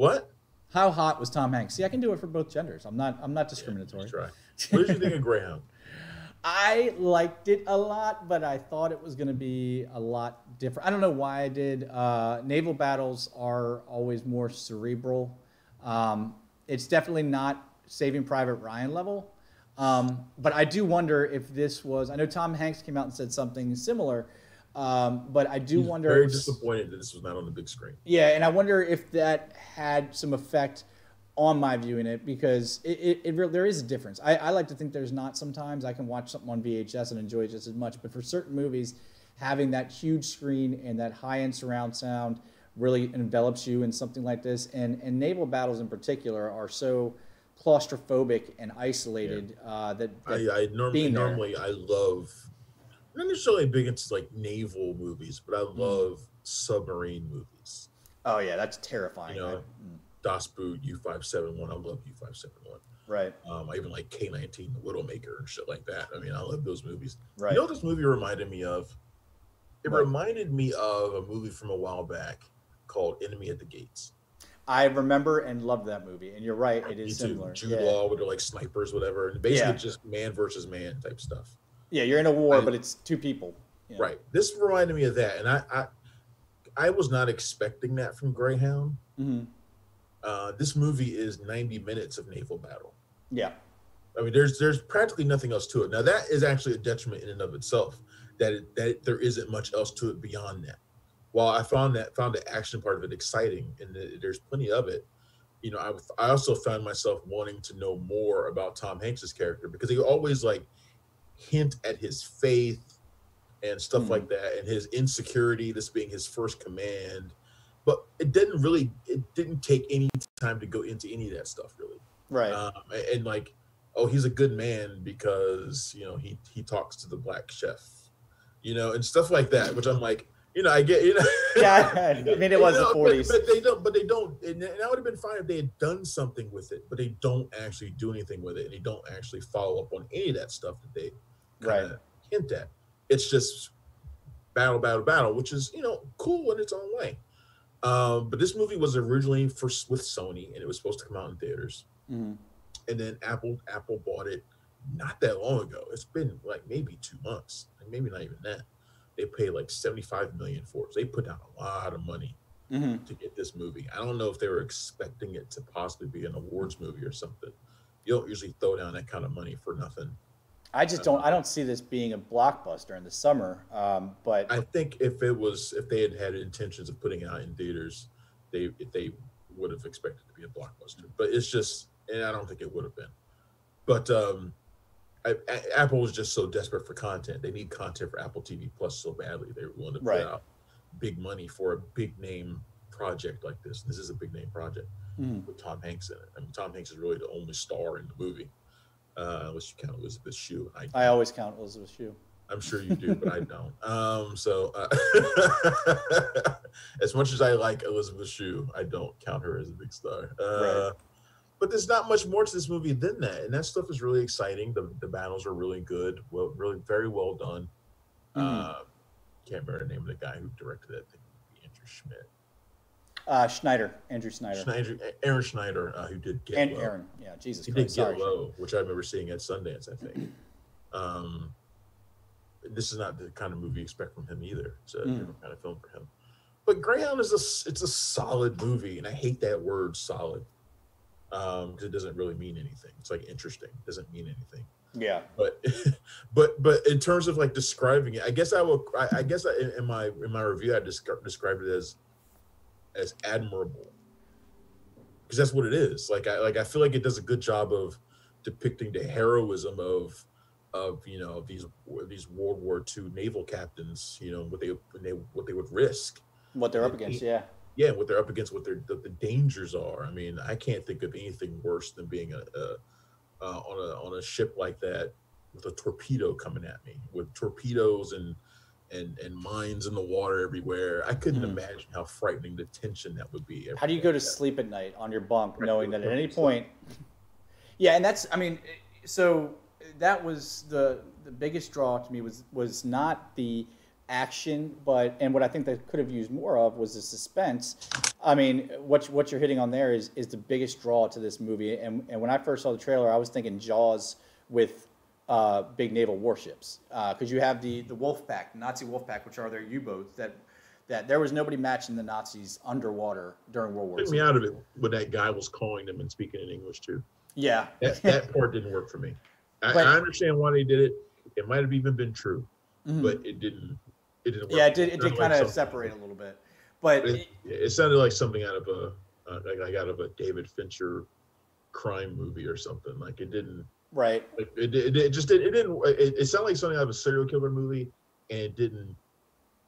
What? How hot was Tom Hanks? See, I can do it for both genders. I'm not. I'm not discriminatory. Let's try. What did you think of Greyhound? I liked it a lot, but I thought it was going to be a lot different. I don't know why I did. Uh, naval battles are always more cerebral. Um, it's definitely not Saving Private Ryan level. Um, but I do wonder if this was. I know Tom Hanks came out and said something similar, um, but I do He's wonder. Very if- disappointed that this was not on the big screen. yeah, and I wonder if that had some effect on my viewing it because it, it, it real there is a difference. I, I like to think there's not sometimes. I can watch something on VHS and enjoy it just as much, but for certain movies, having that huge screen and that high end surround sound really envelops you in something like this. And, and naval battles in particular are so claustrophobic and isolated uh, that, I, that I normally being there. normally I love not necessarily big into like naval movies, but I Mm-hmm. love submarine movies. oh yeah, that's terrifying. You know, I- mm, Das Boot, U five seven one. I love U five seven one. right, Um, I even like K nineteen, The Widowmaker, and shit like that. I mean, I love those movies. right. You know this movie reminded me of? It What? reminded me of a movie from a while back called Enemy at the Gates. I remember and loved that movie, and you're right, it is similar. Jude yeah. Law, with like snipers, whatever, and basically Yeah. just man versus man type stuff. Yeah, you're in a war, I- but it's two people. Yeah. Right. This reminded me of that, and I, I, I was not expecting that from Greyhound. hmm Uh, this movie is 90 minutes of naval battle. Yeah. I mean, there's there's practically nothing else to it. Now that is actually a detriment in and of itself. That it, that there isn't much else to it beyond that. While I found that found the action part of it exciting, and the, there's plenty of it. You know, I I also found myself wanting to know more about Tom Hanks's character because he always like hint at his faith and stuff Mhm. like that, and his insecurity. This being his first command, but it didn't really it didn't take any time to go into any of that stuff really Right. um, and, and like oh he's a good man because you know he he talks to the black chef you know and stuff like that which i'm like you know i get you know yeah. I mean, it was You the know, but- 40s. but, they don't but they don't and that would have been fine if they had done something with it but they don't actually do anything with it and they don't actually follow up on any of that stuff that they Right. hint at it's just battle battle battle which is you know cool in its own way um, but this movie was originally for with sony and it was supposed to come out in theaters Mhm. and then Apple Apple bought it not that long ago. It's been like maybe two months, like maybe not even that. They paid like seventy five million for it. So they put down a lot of money Mhm. to get this movie. I don't know if they were expecting it to possibly be an awards movie or something. You don't usually throw down that kind of money for nothing. I just don't. I don't see this being a blockbuster in the summer. Um, but I think if it was, if they had had intentions of putting it out in theaters, they they would have expected to be a blockbuster. But it's just, and I don't think it would have been. But um, I, Apple was just so desperate for content. They need content for Apple TV Plus so badly. They were willing to put out big money for a big name project like this. This is a big name project mm, with Tom Hanks in it. I mean, Tom Hanks is really the only star in the movie, uh, unless you count Elizabeth Shue. I, I always count Elizabeth Shue. I'm sure you do, but I don't. Um, so, uh, as much as I like Elizabeth Shue, I don't count her as a big star. Uh, Right. But there's not much more to this movie than that, and that stuff is really exciting. The the battles are really good, well, really very well done. Mhm. Uh, can't remember the name of the guy who directed that thing. Andrew Schmidt, Uh, Schneider, Andrew Schneider, Schneider Aaron Schneider, uh, who did Get and Low. Aaron. Yeah, Jesus He did Christ. Get Sorry. Low, which I remember seeing at Sundance, I think. Um, this is not the kind of movie you expect from him either. It's a Mm. different kind of film for him. But Greyhound is a it's a solid movie, and I hate that word "solid" um, 'cause it doesn't really mean anything. It's like interesting, it doesn't mean anything. Yeah. But but but in terms of like describing it, I guess I will. I, I guess I, in- in my in my review, I descri- described it as as admirable because that's what it is. Like I like I feel like it does a good job of depicting the heroism of of you know these these World War II naval captains. You know what they what they what they would risk. What they're up against. Yeah. Yeah, what they're up against, what their the, the dangers are. I mean, I can't think of anything worse than being a, a uh, on a on a ship like that with a torpedo coming at me, with torpedoes and and and mines in the water everywhere. I couldn't Mhm. imagine how frightening the tension that would be. How do you go to Yeah. sleep at night on your bunk Right, knowing that at any point? Yeah, and that's I mean, so that was the the biggest draw to me was was not the action, but and what I think they could have used more of was the suspense. I mean, what what you're hitting on there is is the biggest draw to this movie. And and when I first saw the trailer, I was thinking Jaws with uh, big naval warships because you have the the Wolf Pack, Nazi Wolf Pack, which are their U-boats that. That there was nobody matching the Nazis underwater during World War Took me out of it when that guy was calling them and speaking in English too. Yeah, That that part didn't work for me. I, But- I understand why they did it. It might have even been true, Mhm. but it didn't. It didn't. Work. yeah, it did. It did like kind of separate a little bit, but It, it sounded like something out of a uh, like, like out of a David Fincher crime movie or something. Like it didn't. Right. It, it, it just did. It didn't. It, it sounded like something out of a serial killer movie, and it didn't.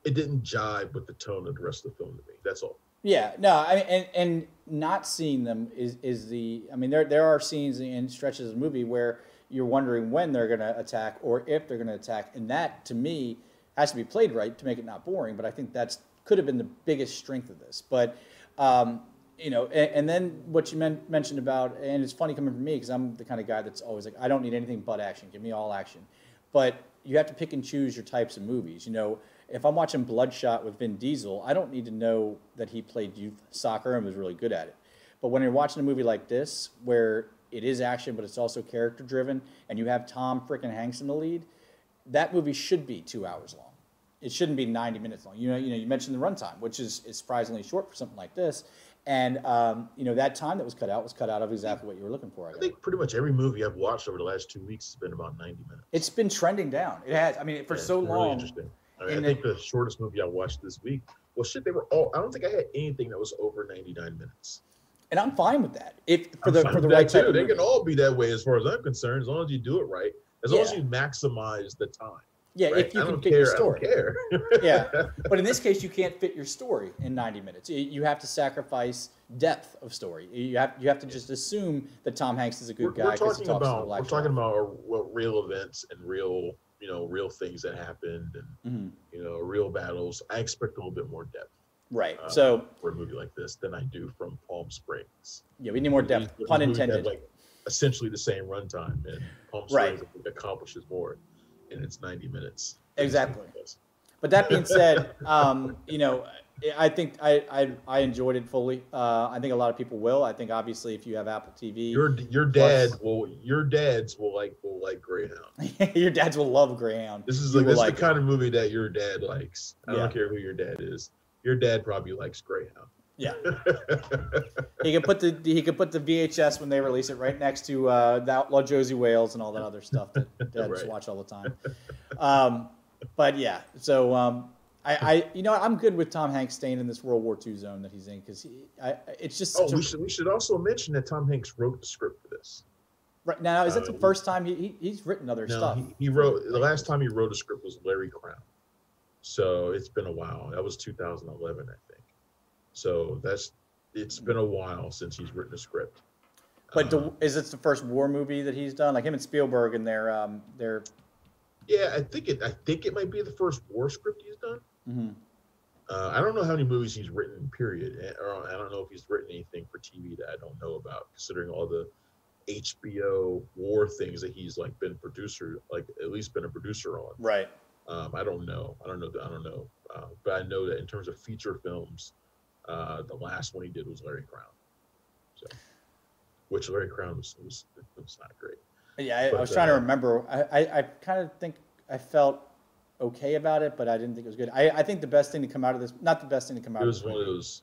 It didn't jive with the tone of the rest of the film to me. That's all. Yeah, no, I mean, and and not seeing them is is the. I mean, there there are scenes and stretches of the movie where you're wondering when they're going to attack or if they're going to attack, and that to me has to be played right to make it not boring. But I think that's could have been the biggest strength of this. But um, you know, and, and then what you men- mentioned about, and it's funny coming from me because I'm the kind of guy that's always like, I don't need anything but action. Give me all action. But you have to pick and choose your types of movies. You know, if I'm watching Bloodshot with Vin Diesel, I don't need to know that he played youth soccer and was really good at it. But when you're watching a movie like this, where it is action, but it's also character driven, and you have Tom frickin' Hanks in the lead, that movie should be two hours long. It shouldn't be 90 minutes long. You know, you know, you mentioned the runtime, which is, is surprisingly short for something like this. And um, you know, that time that was cut out was cut out of exactly what you were looking for. I I think pretty much every movie I've watched over the last two weeks has been about ninety minutes. It's been trending down. It has. I mean, for Yeah, so been really interesting. I, mean, I think the shortest movie I watched this week. Well, shit, they were all. I don't think I had anything that was over ninety nine minutes. and I'm fine with that. If for I'm the for the right type too. They movie. can all be that way as far as I'm concerned, as long as you do it right, as long as you maximize the time. Yeah, right? if you I can fit care. your story. I don't care. yeah, but in this case, you can't fit your story in 90 minutes. You- You have to sacrifice depth of story. You have you have to just assume that Tom Hanks is a good we're, guy we're because he talking talks about we're talking about uh, well, real events and real you know real things that happened and hmm you know real battles. I expect a little bit more depth right. uh, so for a movie like this than I do from Palm Springs. yeah, we need more depth. Pun intended. Like essentially the same runtime, and Palm Right. Springs accomplishes more, and it's ninety minutes. Exactly. But that being said, um, you know, I think I, I I enjoyed it fully. Uh, I think a lot of people will. I think obviously if you have Apple TV, Your your dad will your dads will like will like Greyhound. your dads will love Greyhound. This is like this like the kind of movie that your dad likes. I Yeah. don't care who your dad is. Your dad probably likes Greyhound. Yeah. he could put the he could put the VHS when they release it right next to uh, the Outlaw Josey Wales and all that other stuff that, that I just Right. watch all the time. Um, but yeah, so um, I, I you know I'm good with Tom Hanks staying in this World War II zone that he's in because I it's just oh, a- we should we should also mention that Tom Hanks wrote the script for this. right now is that the uh, first time he, he he's written other No, stuff? he, he wrote the last time he wrote a script was Larry Crowne. So it's been a while. That was 2011, I think. So that's it's been a while since he's written a script. But do, is this the first war movie that he's done? Like him and Spielberg and their um their yeah, I think it. I think it might be the first war script he's done. mhm. Uh, I don't know how many movies he's written. Period. Or I don't know if he's written anything for TV that I don't know about, considering all the HBO war things that he's like been producer, like at least been a producer on. right. Um, I don't know. I don't know. I don't know. Uh, but I know that in terms of feature films, uh, the last one he did was Larry Crowne. So, which Larry Crowne was was, was not great. Yeah, I, I was trying to uh, remember. I, I, I kind of think I felt okay about it, but I didn't think it was good. I, I think the best thing to come out of this, not the best thing to come out It of was this one of those,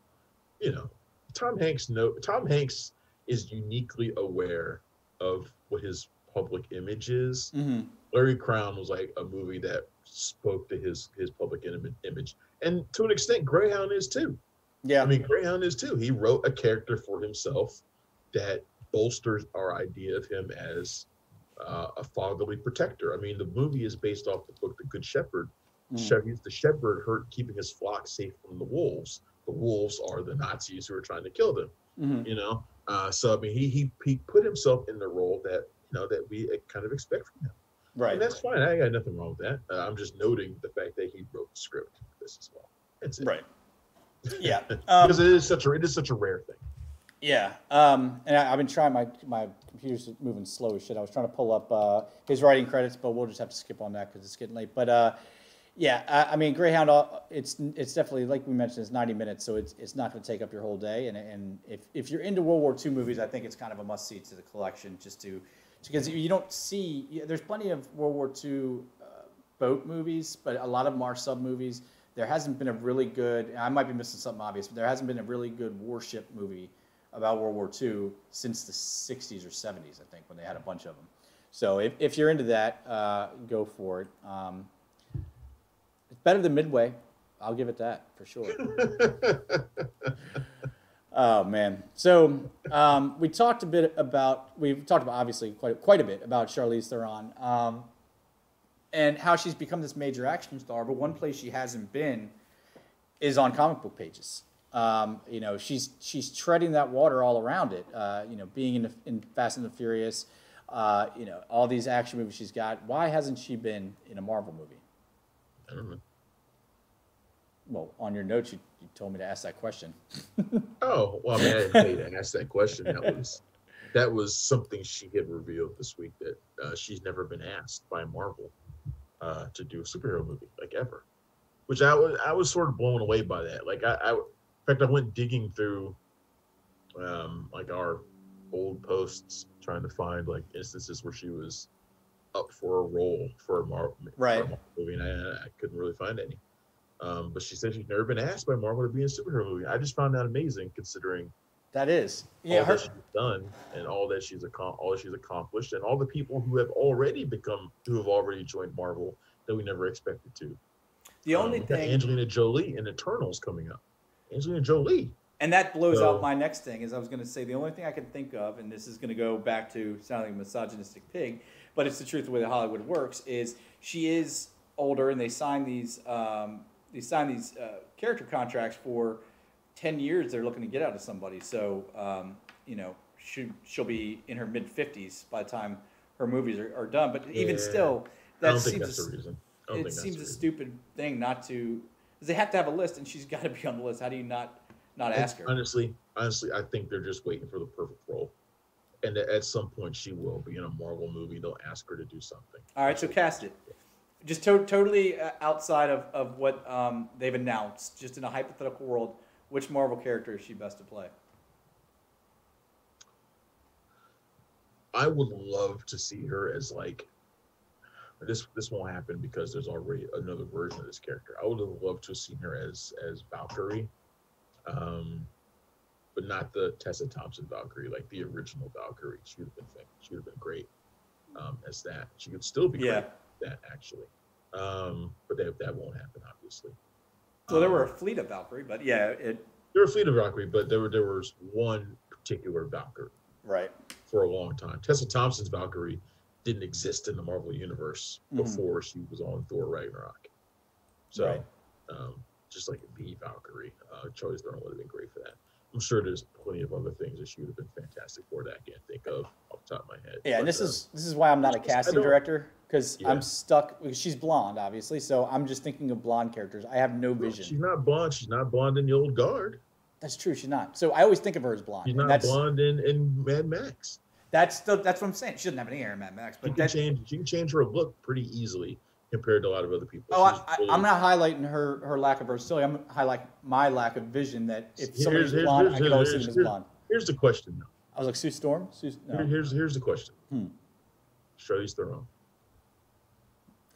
you know, Tom Hanks. No, Tom Hanks is uniquely aware of what his public image is. Mhm. Larry Crown was like a movie that spoke to his his public im- image, and to an extent, Greyhound is too. Yeah, I mean, Greyhound is too. He wrote a character for himself that bolsters our idea of him as uh, a fatherly protector. I mean, the movie is based off the book The Good Shepherd. Shep- he's the shepherd hurt keeping his flock safe from the wolves. The wolves are the Nazis who are trying to kill them. Mhm. You know, uh, so I mean, he he he put himself in the role that you know that we uh, kind of expect from him, right. and that's fine. I got nothing wrong with that. Uh, I'm just noting the fact that he wrote the script for this as well. That's it. Right. Yeah. Um, because it is such a it is such a rare thing. yeah. Um, and I, I've been trying. My my computer's moving slow as shit. I was trying to pull up uh, his writing credits, but we'll just have to skip on that because it's getting late. But uh, yeah, I, I mean, Greyhound. uh, It's it's definitely like we mentioned. It's 90 minutes, so it's it's not going to take up your whole day. And and if if you're into World War II movies, I think it's kind of a must see to the collection, just to because you don't see. yeah, There's plenty of World War II uh, boat movies, but a lot of them are sub movies. There hasn't been a really good. I might be missing something obvious, but there hasn't been a really good warship movie about World War II since the 60s or 70s, I think, when they had a bunch of them. So if, if you're into that, uh, go for it. Um, it's better than Midway. I'll give it that for sure. Oh man. So um, we talked a bit about we've talked about obviously quite quite a bit about Charlize Theron um, and how she's become this major action star. But one place she hasn't been is on comic book pages. Um, you know, she's she's treading that water all around it. Uh, you know, being in, in Fast and the Furious. Uh, you know, all these action movies she's got. Why hasn't she been in a Marvel movie? I don't know. Well, on your notes, you, you told me to ask that question. Oh well, I mean, I didn't pay to ask that question. That was that was something she had revealed this week that uh, she's never been asked by Marvel uh, to do a superhero movie like ever, which I was I was sort of blown away by that. Like I, I in fact, I went digging through um, like our old posts trying to find like instances where she was up for a role for a Marvel, Right. movie, and I, I couldn't really find any. Um, but she said she's never been asked by Marvel to be in a superhero movie. I just found that amazing, considering That is, yeah, all her, that she's done and all that she's accom- all that she's accomplished, and all the people who have already become, who have already joined Marvel that we never expected to. the Um, only thing. Angelina Jolie and Eternals coming up. Angelina Jolie. And that blows So- out my next thing. Is I was going to say the only thing I can think of, and this is going to go back to sounding a misogynistic pig, but it's the truth the way that Hollywood works. Is she is older, and they sign these um, they sign these uh, character contracts for ten years. They're looking to get out of somebody, so um, you know she she'll be in her mid fifties by the time her movies are, are done. But even Yeah. still, I that seems that's a- reason. I don't it seems a stupid thing not to. They have to have a list, and she's got to be on the list. How do you not not ask her? Honestly, honestly, I think they're just waiting for the perfect role. And at some point she will be in a Marvel movie. They'll ask her to do something. All right, so cast it. Just to- totally uh, outside of, of what um, they've announced, just in a hypothetical world, which Marvel character is she best to play? I would love to see her as like this. This won't happen because there's already another version of this character. I would have loved to have seen her as as Valkyrie, um, but not the Tessa Thompson Valkyrie, like the original Valkyrie. She would have been she would have been great um, as that. She could still be Yeah. that actually, um, but that that won't happen obviously. Well, there Um, were a fleet of Valkyrie, but yeah, it there were a fleet of Valkyrie, but there were there was one particular Valkyrie right. for a long time. Tessa Thompson's Valkyrie didn't exist in the Marvel universe Mhm. before she was on Thor Ragnarok. So, Right. um, just like the Valkyrie, uh, Charlize Theron would have been great for that. I'm sure there's plenty of other things that she would have been fantastic for that I can't think of off the top of my head. Yeah, and this is um, this is why I'm not a it's just- I casting director because Yeah. I'm stuck. Because she's blonde, obviously, so I'm just thinking of blonde characters. I have no vision. She's not blonde. She's not blonde in the old guard. That's true. She's not. So I always think of her as blonde. She's not that's blonde in, in Mad Max. that's the, that's what I'm saying. She doesn't have any hair in Mad Max, She but can that, change. She can change her look pretty easily compared to a lot of other people. oh, I, I, really- I'm not highlighting her her lack of versatility. I'm highlighting my lack of vision. That if Here's- somebody's here's- blonde, I here's- could always see them as blonde. Here's the question now. I was like Sue Storm. Sue, no. Here- here's here's the question. Hmm. Charlize Theron.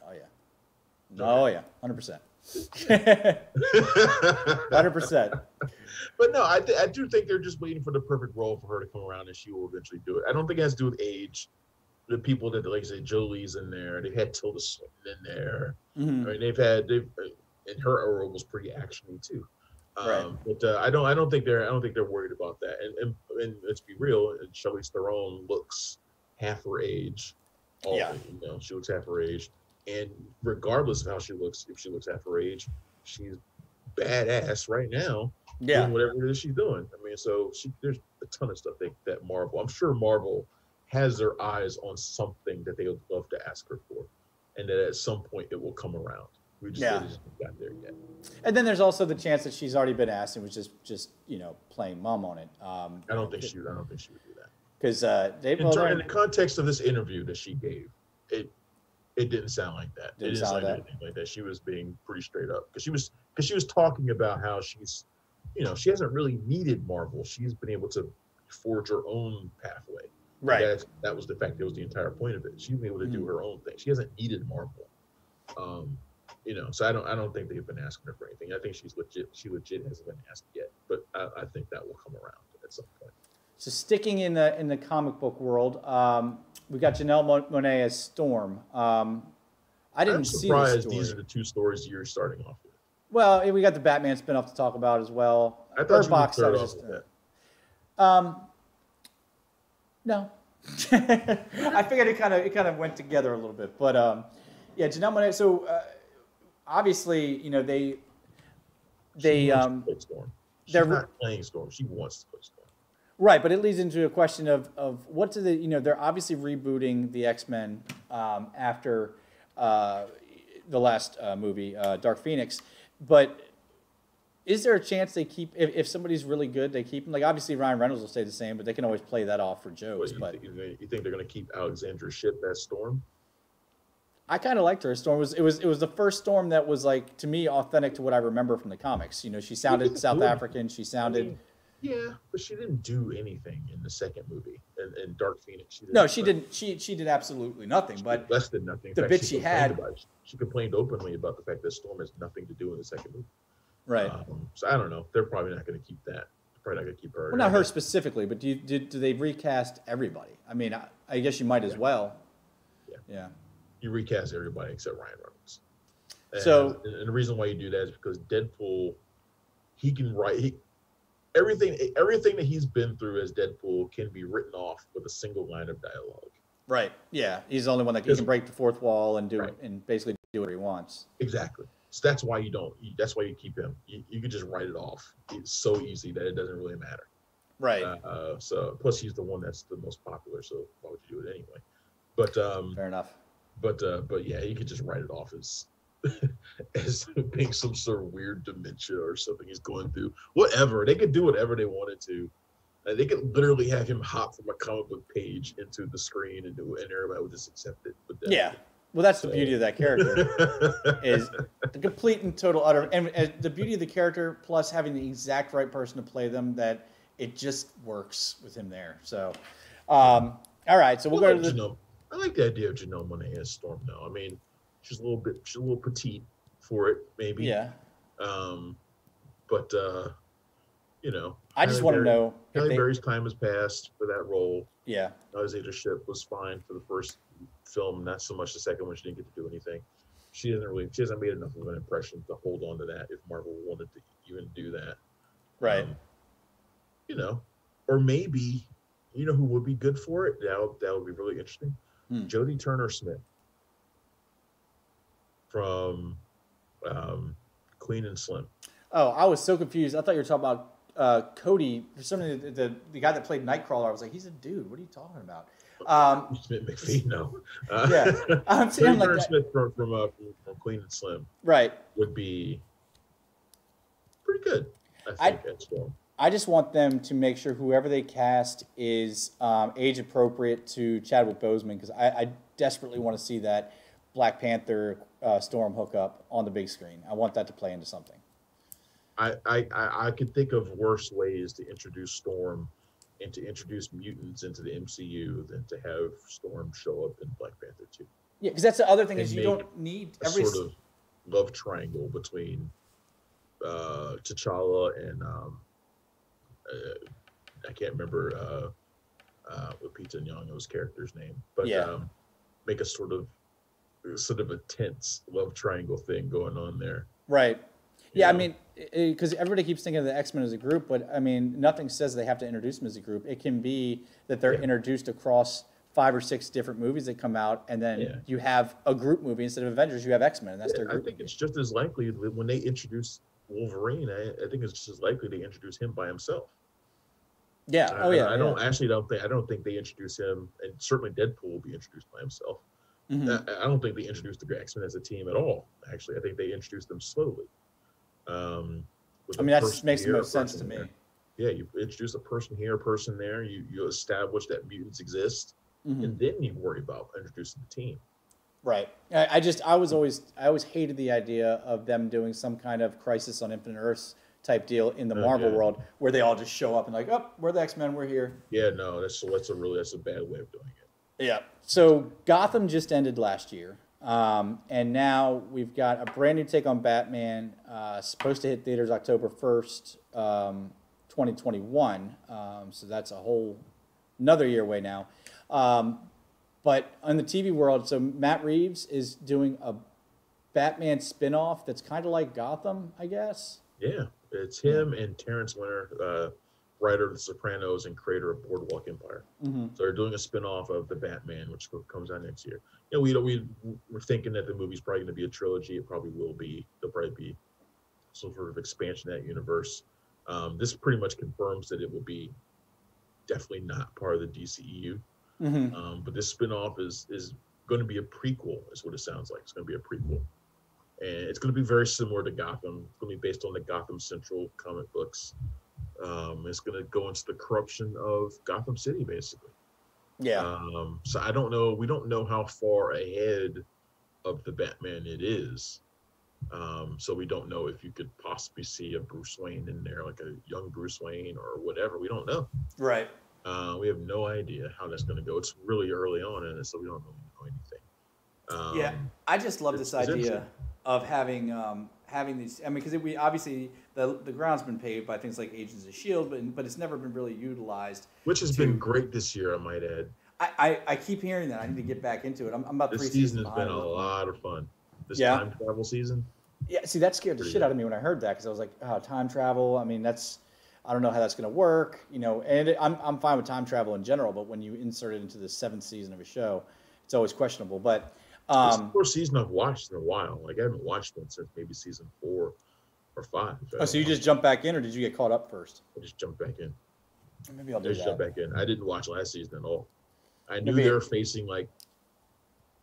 Oh yeah. Oh yeah. Hundred percent. Hundred percent. But no, I, th- I do think they're just waiting for the perfect role for her to come around, and she will eventually do it. I don't think it has to do with age. The people that, like I say, Jolie's in there. They've had Tilda Swinton in there. I Mhm. mean, they've had they've, uh, and her role was pretty actiony too. Um, Right. But uh, I don't I don't think they're I don't think they're worried about that. And and, and let's be real, Charlize Theron looks half her age. All, Yeah. You know, she looks half her age, and regardless of how she looks, if she looks half her age, she's badass right now Yeah. doing whatever it is she's doing. I mean, so she, there's a ton of stuff they, that Marvel, I'm sure Marvel has their eyes on something that they would love to ask her for, and that at some point it will come around. We just, Yeah. just haven't got there yet. And then there's also the chance that she's already been asked and was just just you know playing mom on it. Um, I don't think she. I don't think she would do that. because uh, they In, well, in the context of this interview that she gave, it it didn't sound like that. Didn't it didn't sound like anything like that. She was being pretty straight up because she was because she was talking about how she's, you know, she hasn't really needed Marvel. She's been able to forge her own pathway. Right. That's, that was the fact. That was the entire point of it. She's able to do Mhm. her own thing. She hasn't needed Marvel. Um, you know, so I don't. I don't think they've been asking her for anything. I think she's legit. She legit hasn't been asked yet, but I, I think that will come around at some point. So sticking in the in the comic book world, um, we got Janelle Mon- Monet as Storm. Um, I didn't I'm see the surprised story. these are the two stories you're starting off with. Well, we got the Batman spinoff to talk about as well. I thought Bird you would Box, I was just. Um, no. I figured it kind of it kind of went together a little bit, but um, yeah, Janelle Monae. So uh, obviously, you know they they She wants to um, play Storm. She's they're- not playing Storm. She wants to play Storm. right, but it leads into a question of of what do they you know they're obviously rebooting the X Men um, after uh, the last uh, movie, uh, Dark Phoenix, but. Is there a chance they keep if, if somebody's really good, they keep them? Like obviously Ryan Reynolds will stay the same, but they can always play that off for jokes. you, But think, you think they're going to keep Alexandra Shipp as Storm? I kind of liked her. Storm was it was it was the first Storm that was like to me authentic to what I remember from the comics. You know, she sounded South it. African. She I sounded mean, yeah, but she didn't do anything in the second movie. and, in Dark Phoenix, she didn't, no, she didn't. She she did absolutely nothing. she But did less than nothing. In the fact, bit she complained had- about. She complained openly about the fact that Storm has nothing to do in the second movie. Right. Um, so I don't know. They're probably not going to keep that. They're probably not going to keep her. well, not her specifically, but do you, do, do they recast everybody? I mean, I, I guess you might as Yeah. well. Yeah. Yeah. You recast everybody except Ryan Reynolds. And, So- and the reason why you do that is because Deadpool, he can write he, everything. Everything that he's been through as Deadpool can be written off with a single line of dialogue. Right. Yeah. He's the only one that can, can break the fourth wall and do Right. and basically do what he wants. Exactly. So that's why you don't. That's why you keep him. You, you could just write it off. It's so easy that it doesn't really matter. Right. Uh, so plus he's the one that's the most popular. So why would you do it anyway? But um, Fair enough. but uh, but yeah, you could just write it off as as being some sort of weird dementia or something he's going through. Whatever they could do, whatever they wanted to. Uh, they could literally have him hop from a comic book page into the screen and do, and everybody would just accept it. But then- Yeah. Well, that's the beauty of that character. is the complete and total utter and, and the beauty of the character plus having the exact right person to play them that it just works with him there so um all right so we'll I go like to the Janelle- I like the idea of Janelle Monae as Storm though. I mean, she's a little bit she's a little petite for it, maybe. yeah Um, but uh, you know, I just want to know Halle they, Berry's time has passed for that role. yeah, His leadership was fine for the first film, not so much the second one. She didn't get to do anything. She hasn't really, she hasn't made enough of an impression to hold on to that. If Marvel wanted to even do that, right. Um, you know, or maybe, you know, who would be good for it? That would, that would be really interesting. Hmm. Jodie Turner Smith from um, Queen and Slim. Oh, I was so confused. I thought you were talking about uh, Kodi. For some reason, the, the the guy that played Nightcrawler, I was like, he's a dude. What are you talking about? Um, Smit-McPhee, no. Uh, Yeah. I'm saying like. Smith from from, uh, from Queen and Slim Right. would be pretty good. I I- think that's well. I just want them to make sure whoever they cast is um, age appropriate to Chadwick Boseman because I, I desperately want to see that Black Panther uh, Storm hookup on the big screen. I want that to play into something. I, I I I could think of worse ways to introduce Storm and to introduce mutants into the MCU than to have Storm show up in Black Panther 2. Yeah, because that's the other thing And is you don't need A every. sort of love triangle between uh, T'Challa and um, uh, I can't remember uh, uh, Lupita Nyong'o's character's name, but Yeah. um, make a sort of sort of a tense love triangle thing going on there. Right. Yeah, I mean, because everybody keeps thinking of the X Men as a group, but I mean, nothing says they have to introduce them as a group. It can be that they're Yeah. introduced across five or six different movies that come out, and then Yeah. you have a group movie instead of Avengers. You have X Men, and that's Yeah, their I think movie. it's just as likely that when they introduce Wolverine. I, I think it's just as likely they introduce him by himself. yeah. I- Oh yeah. I, I don't actually don't think I don't think they introduce him, and certainly Deadpool will be introduced by himself. Mhm. I, I don't think they introduced the X Men as a team at all. Actually, I think they introduced them slowly. Um, I mean, that person makes the most sense to me. there. Yeah, you introduce a person here, a person there. You you establish that mutants exist, Mhm. and then you worry about introducing the team. Right. I, I just I was always I always hated the idea of them doing some kind of Crisis on Infinite Earths type deal in the Oh, Marvel yeah. world where they all just show up and like, oh, we're the X Men, we're here. Yeah, no, that's that's a really that's a bad way of doing it. Yeah. So Gotham just ended last year, um, and now we've got a brand new take on Batman, uh, supposed to hit theaters October first, um, 2021. Um, so that's a whole another year away now. Um, but on the TV world, so Matt Reeves is doing a Batman spin-off that's kind of like Gotham, I guess. Yeah, it's him and Terrence Winter, uh, writer of The Sopranos and creator of Boardwalk Empire. Mm-hmm. So they're doing a spin-off of the Batman, which comes out next year. You know, we we we're thinking that the movie's probably going to be a trilogy. It probably will be. There'll probably be some sort of expansion of that universe. Um, this pretty much confirms that it will be definitely not part of the DCEU. Mm-hmm. Um, but this spin-off is is going to be a prequel, is what it sounds like. It's going to be a prequel, and it's going to be very similar to Gotham. It's going to be based on the Gotham Central comic books. Um, it's going to go into the corruption of Gotham City, basically. Yeah. Um, so I don't know. We don't know how far ahead of the Batman it is. Um, so we don't know if you could possibly see a Bruce Wayne in there, like a young Bruce Wayne or whatever. We don't know. right. Uh, we have no idea how that's going to go. It's really early on in it, so we don't really know anything. Um, Yeah, I just love this idea of having um, having these. I mean, because we obviously the the ground's been paved by things like Agents of Shield, but but it's never been really utilized. which has to- been great this year, I might add. I, I, I keep hearing that. I need to get back into it. I'm, I'm about This three season has been a lot of fun. This Yeah. time travel season. Yeah, see, that scared the Pretty shit good. out of me when I heard that because I was like, oh, time travel. I mean, that's I don't know how that's going to work. You know, and it, I'm I'm fine with time travel in general, but when you insert it into the seventh season of a show, it's always questionable. But It's um, the first season I've watched in a while. Like I haven't watched one since maybe season four or five. oh, so you just jumped back in, or did you get caught up first? I just jumped back in. Maybe I'll just that. back in. I didn't watch last season at all. I knew Maybe- they were facing like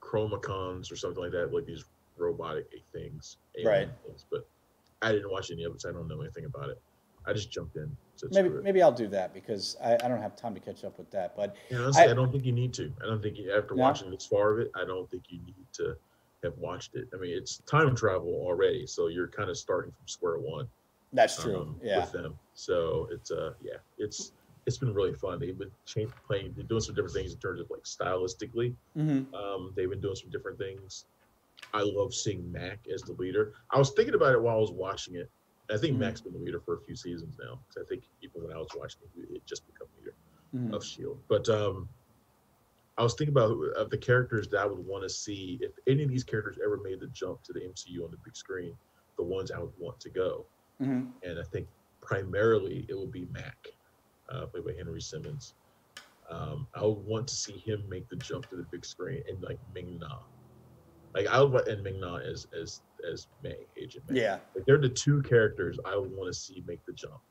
Chronicoms or something like that, like these robotic things, Right. Things, but I didn't watch any of it, so I don't know anything about it. I just jumped in. So Maybe maybe I'll do that because I, I don't have time to catch up with that. But know, honestly, I- I, don't think you need to. I don't think you, after No? watching this far of it, I don't think you need to have watched it. I mean, it's time travel already, so you're kind of starting from square one. that's true. um, yeah. with them. So it's uh yeah, it's it's been really fun. They've been change, playing, they're doing some different things in terms of like stylistically. hmm Um, they've been doing some different things. I love seeing Mac as the leader. I was thinking about it while I was watching it, I think Mhm. Mac's been the leader for a few seasons now. Because I think even when I was watching it, it just become leader Mhm. of Shield. But um, I was thinking about of the characters that I would want to see if any of these characters ever made the jump to the MCU on the big screen. The ones I would want to go, Mhm. and I think primarily it would be Mac, uh, played by Henry Simmons. Um, I would want to see him make the jump to the big screen, and like Ming Na, like I would want and Ming Na as as as May Agent May. Yeah, Like they're the two characters I would want to see make the jump.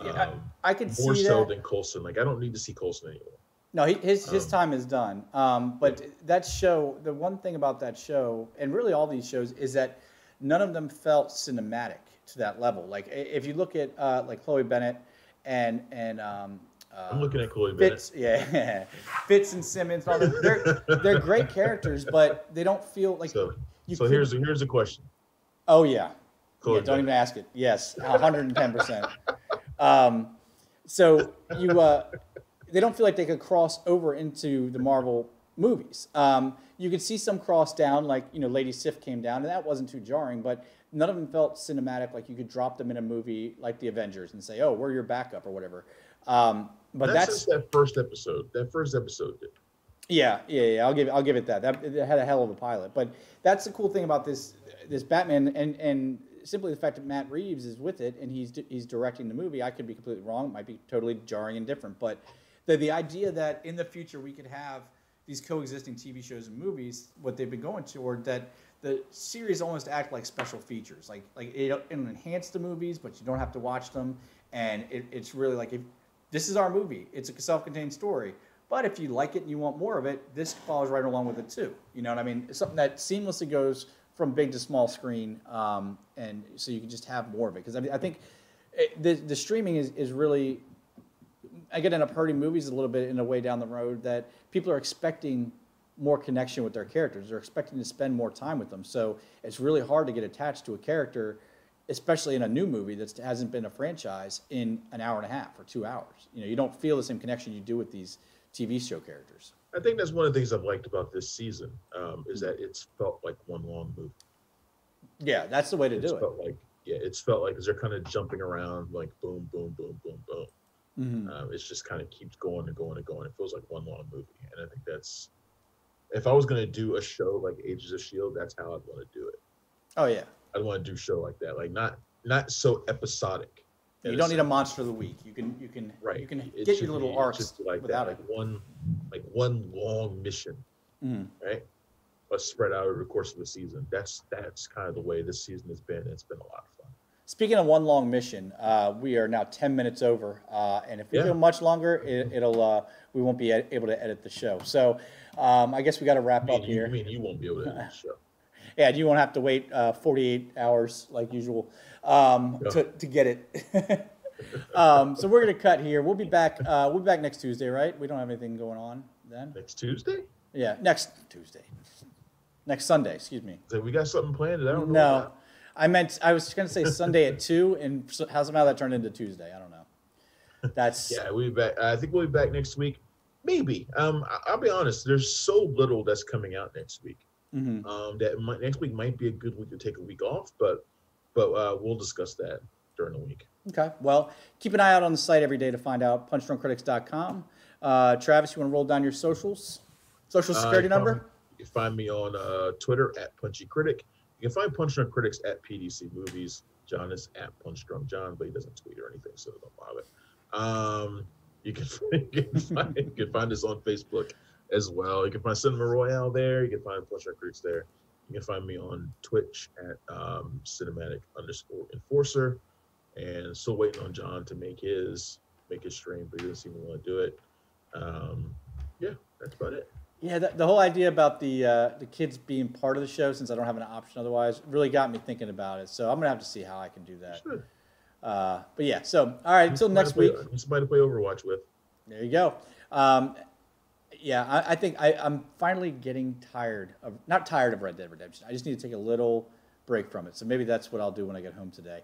Yeah, I- Um, I could more see so that. than Coulson. Like I don't need to see Coulson anymore. No, he, his his Um, time is done. Um, but that show, the one thing about that show, and really all these shows, is that none of them felt cinematic to that level. Like if you look at uh, like Chloe Bennet and and um, uh, I'm looking at Chloe Bennet. Fitz, yeah, Fitz and Simmons, all that, they're they're great characters, but they don't feel like So, you. so could- here's here's a question. oh yeah, Chloe yeah, don't Bennet. even ask it. Yes, 110 percent. Um, so you, uh, they don't feel like they could cross over into the Marvel movies. Um, you could see some cross down, like you know, Lady Sif came down, and that wasn't too jarring. But none of them felt cinematic. Like you could drop them in a movie like the Avengers and say, "Oh, we're your backup" or whatever. Um, but that's, that's that first episode. That first episode did. yeah, yeah, yeah. I'll give I'll give it that. That it had a hell of a pilot. But that's the cool thing about this this Batman and and simply the fact that Matt Reeves is with it and he's he's directing the movie. I could be completely wrong. It might be totally jarring and different. But the the idea that in the future we could have these coexisting TV shows and movies, what they've been going toward that the series almost act like special features. Like like it, it'll enhance the movies, but you don't have to watch them. And it, it's really like if this is our movie, it's a self-contained story. But if you like it and you want more of it, this follows right along with it too. You know what I mean? It's something that seamlessly goes from big to small screen, um, and so you can just have more of it. Because I mean, I think it, the the streaming is is really. I get end up hurting movies a little bit in a way down the road that people are expecting more connection with their characters. They're expecting to spend more time with them. So it's really hard to get attached to a character, especially in a new movie that hasn't been a franchise in an hour and a half or two hours. You know, you don't feel the same connection you do with these TV show characters. I think that's one of the things I've liked about this season um, is that it's felt like one long movie. Yeah, that's the way to It's do it. felt like yeah, it's felt like they're kind of jumping around like boom, boom, boom, boom, boom. Mhm. Um, it's just kind of keeps going and going and going. It feels like one long movie, and I think that's if I was gonna do a show like Agents of Shield, that's how I'd want to do it. Oh yeah, I'd want to do a show like that, like not not so episodic. you don't need a monster of the week. You can you can right. you can It get your little be- arcs be like without that, it. like one like one long mission, Mhm. right? But spread out over the course of the season. That's that's kind of the way this season has been. It's been a lot of fun. Speaking of one long mission, uh, we are now ten minutes over, uh, and if we Yeah. go much longer, it, it'll uh, we won't be able to edit the show. So um, I guess we got to wrap I up mean, you, here. I mean, you won't be able to do the show. Yeah, you won't have to wait uh, 48 hours like usual um, Yeah. to, to get it. um, so we're gonna cut here. We'll be back. Uh, we'll be back next Tuesday, right? We don't have anything going on then. Next Tuesday? Yeah, next Tuesday. Next Sunday, excuse me. So we got something planned I don't know. No? I meant I was gonna say Sunday at two, and so- how somehow that turned into Tuesday. I don't know. That's Yeah, we'll be back. I think we'll be back next week. Maybe. Um, I'll be honest. There's so little that's coming out next week. mhm. Um, that might, next week might be a good week to take a week off, but but uh, we'll discuss that during the week. Okay. Well, keep an eye out on the site every day to find out. PunchdrunkCritics.com. Uh, Travis, you want to roll down your socials? Social Uh, security can number? find- You can find me on uh, Twitter at Punchy Critic. You can find Punch Drunk Critics at PDC Movies. John is at Punch Drunk John, but he doesn't tweet or anything, so don't bother. Um, you can you can find you can find us on Facebook as well. You can find Cinema Royale there. You can find Punch Drunk Critics there. You can find me on Twitch at um, cinematic underscore enforcer. And still waiting on John to make his make his stream, but he doesn't seem to want to do it. Um, yeah, that's about it. Yeah, the, the whole idea about the uh, the kids being part of the show, since I don't have an option otherwise, really got me thinking about it. So I'm gonna have to see how I can do that. Sure. Uh, but yeah, so all right, until next Somebody week. play- Somebody to play Overwatch with. There you go. Um, yeah, I, I think I, I'm finally getting tired of not tired of Red Dead Redemption. I just need to take a little break from it. So maybe that's what I'll do when I get home today.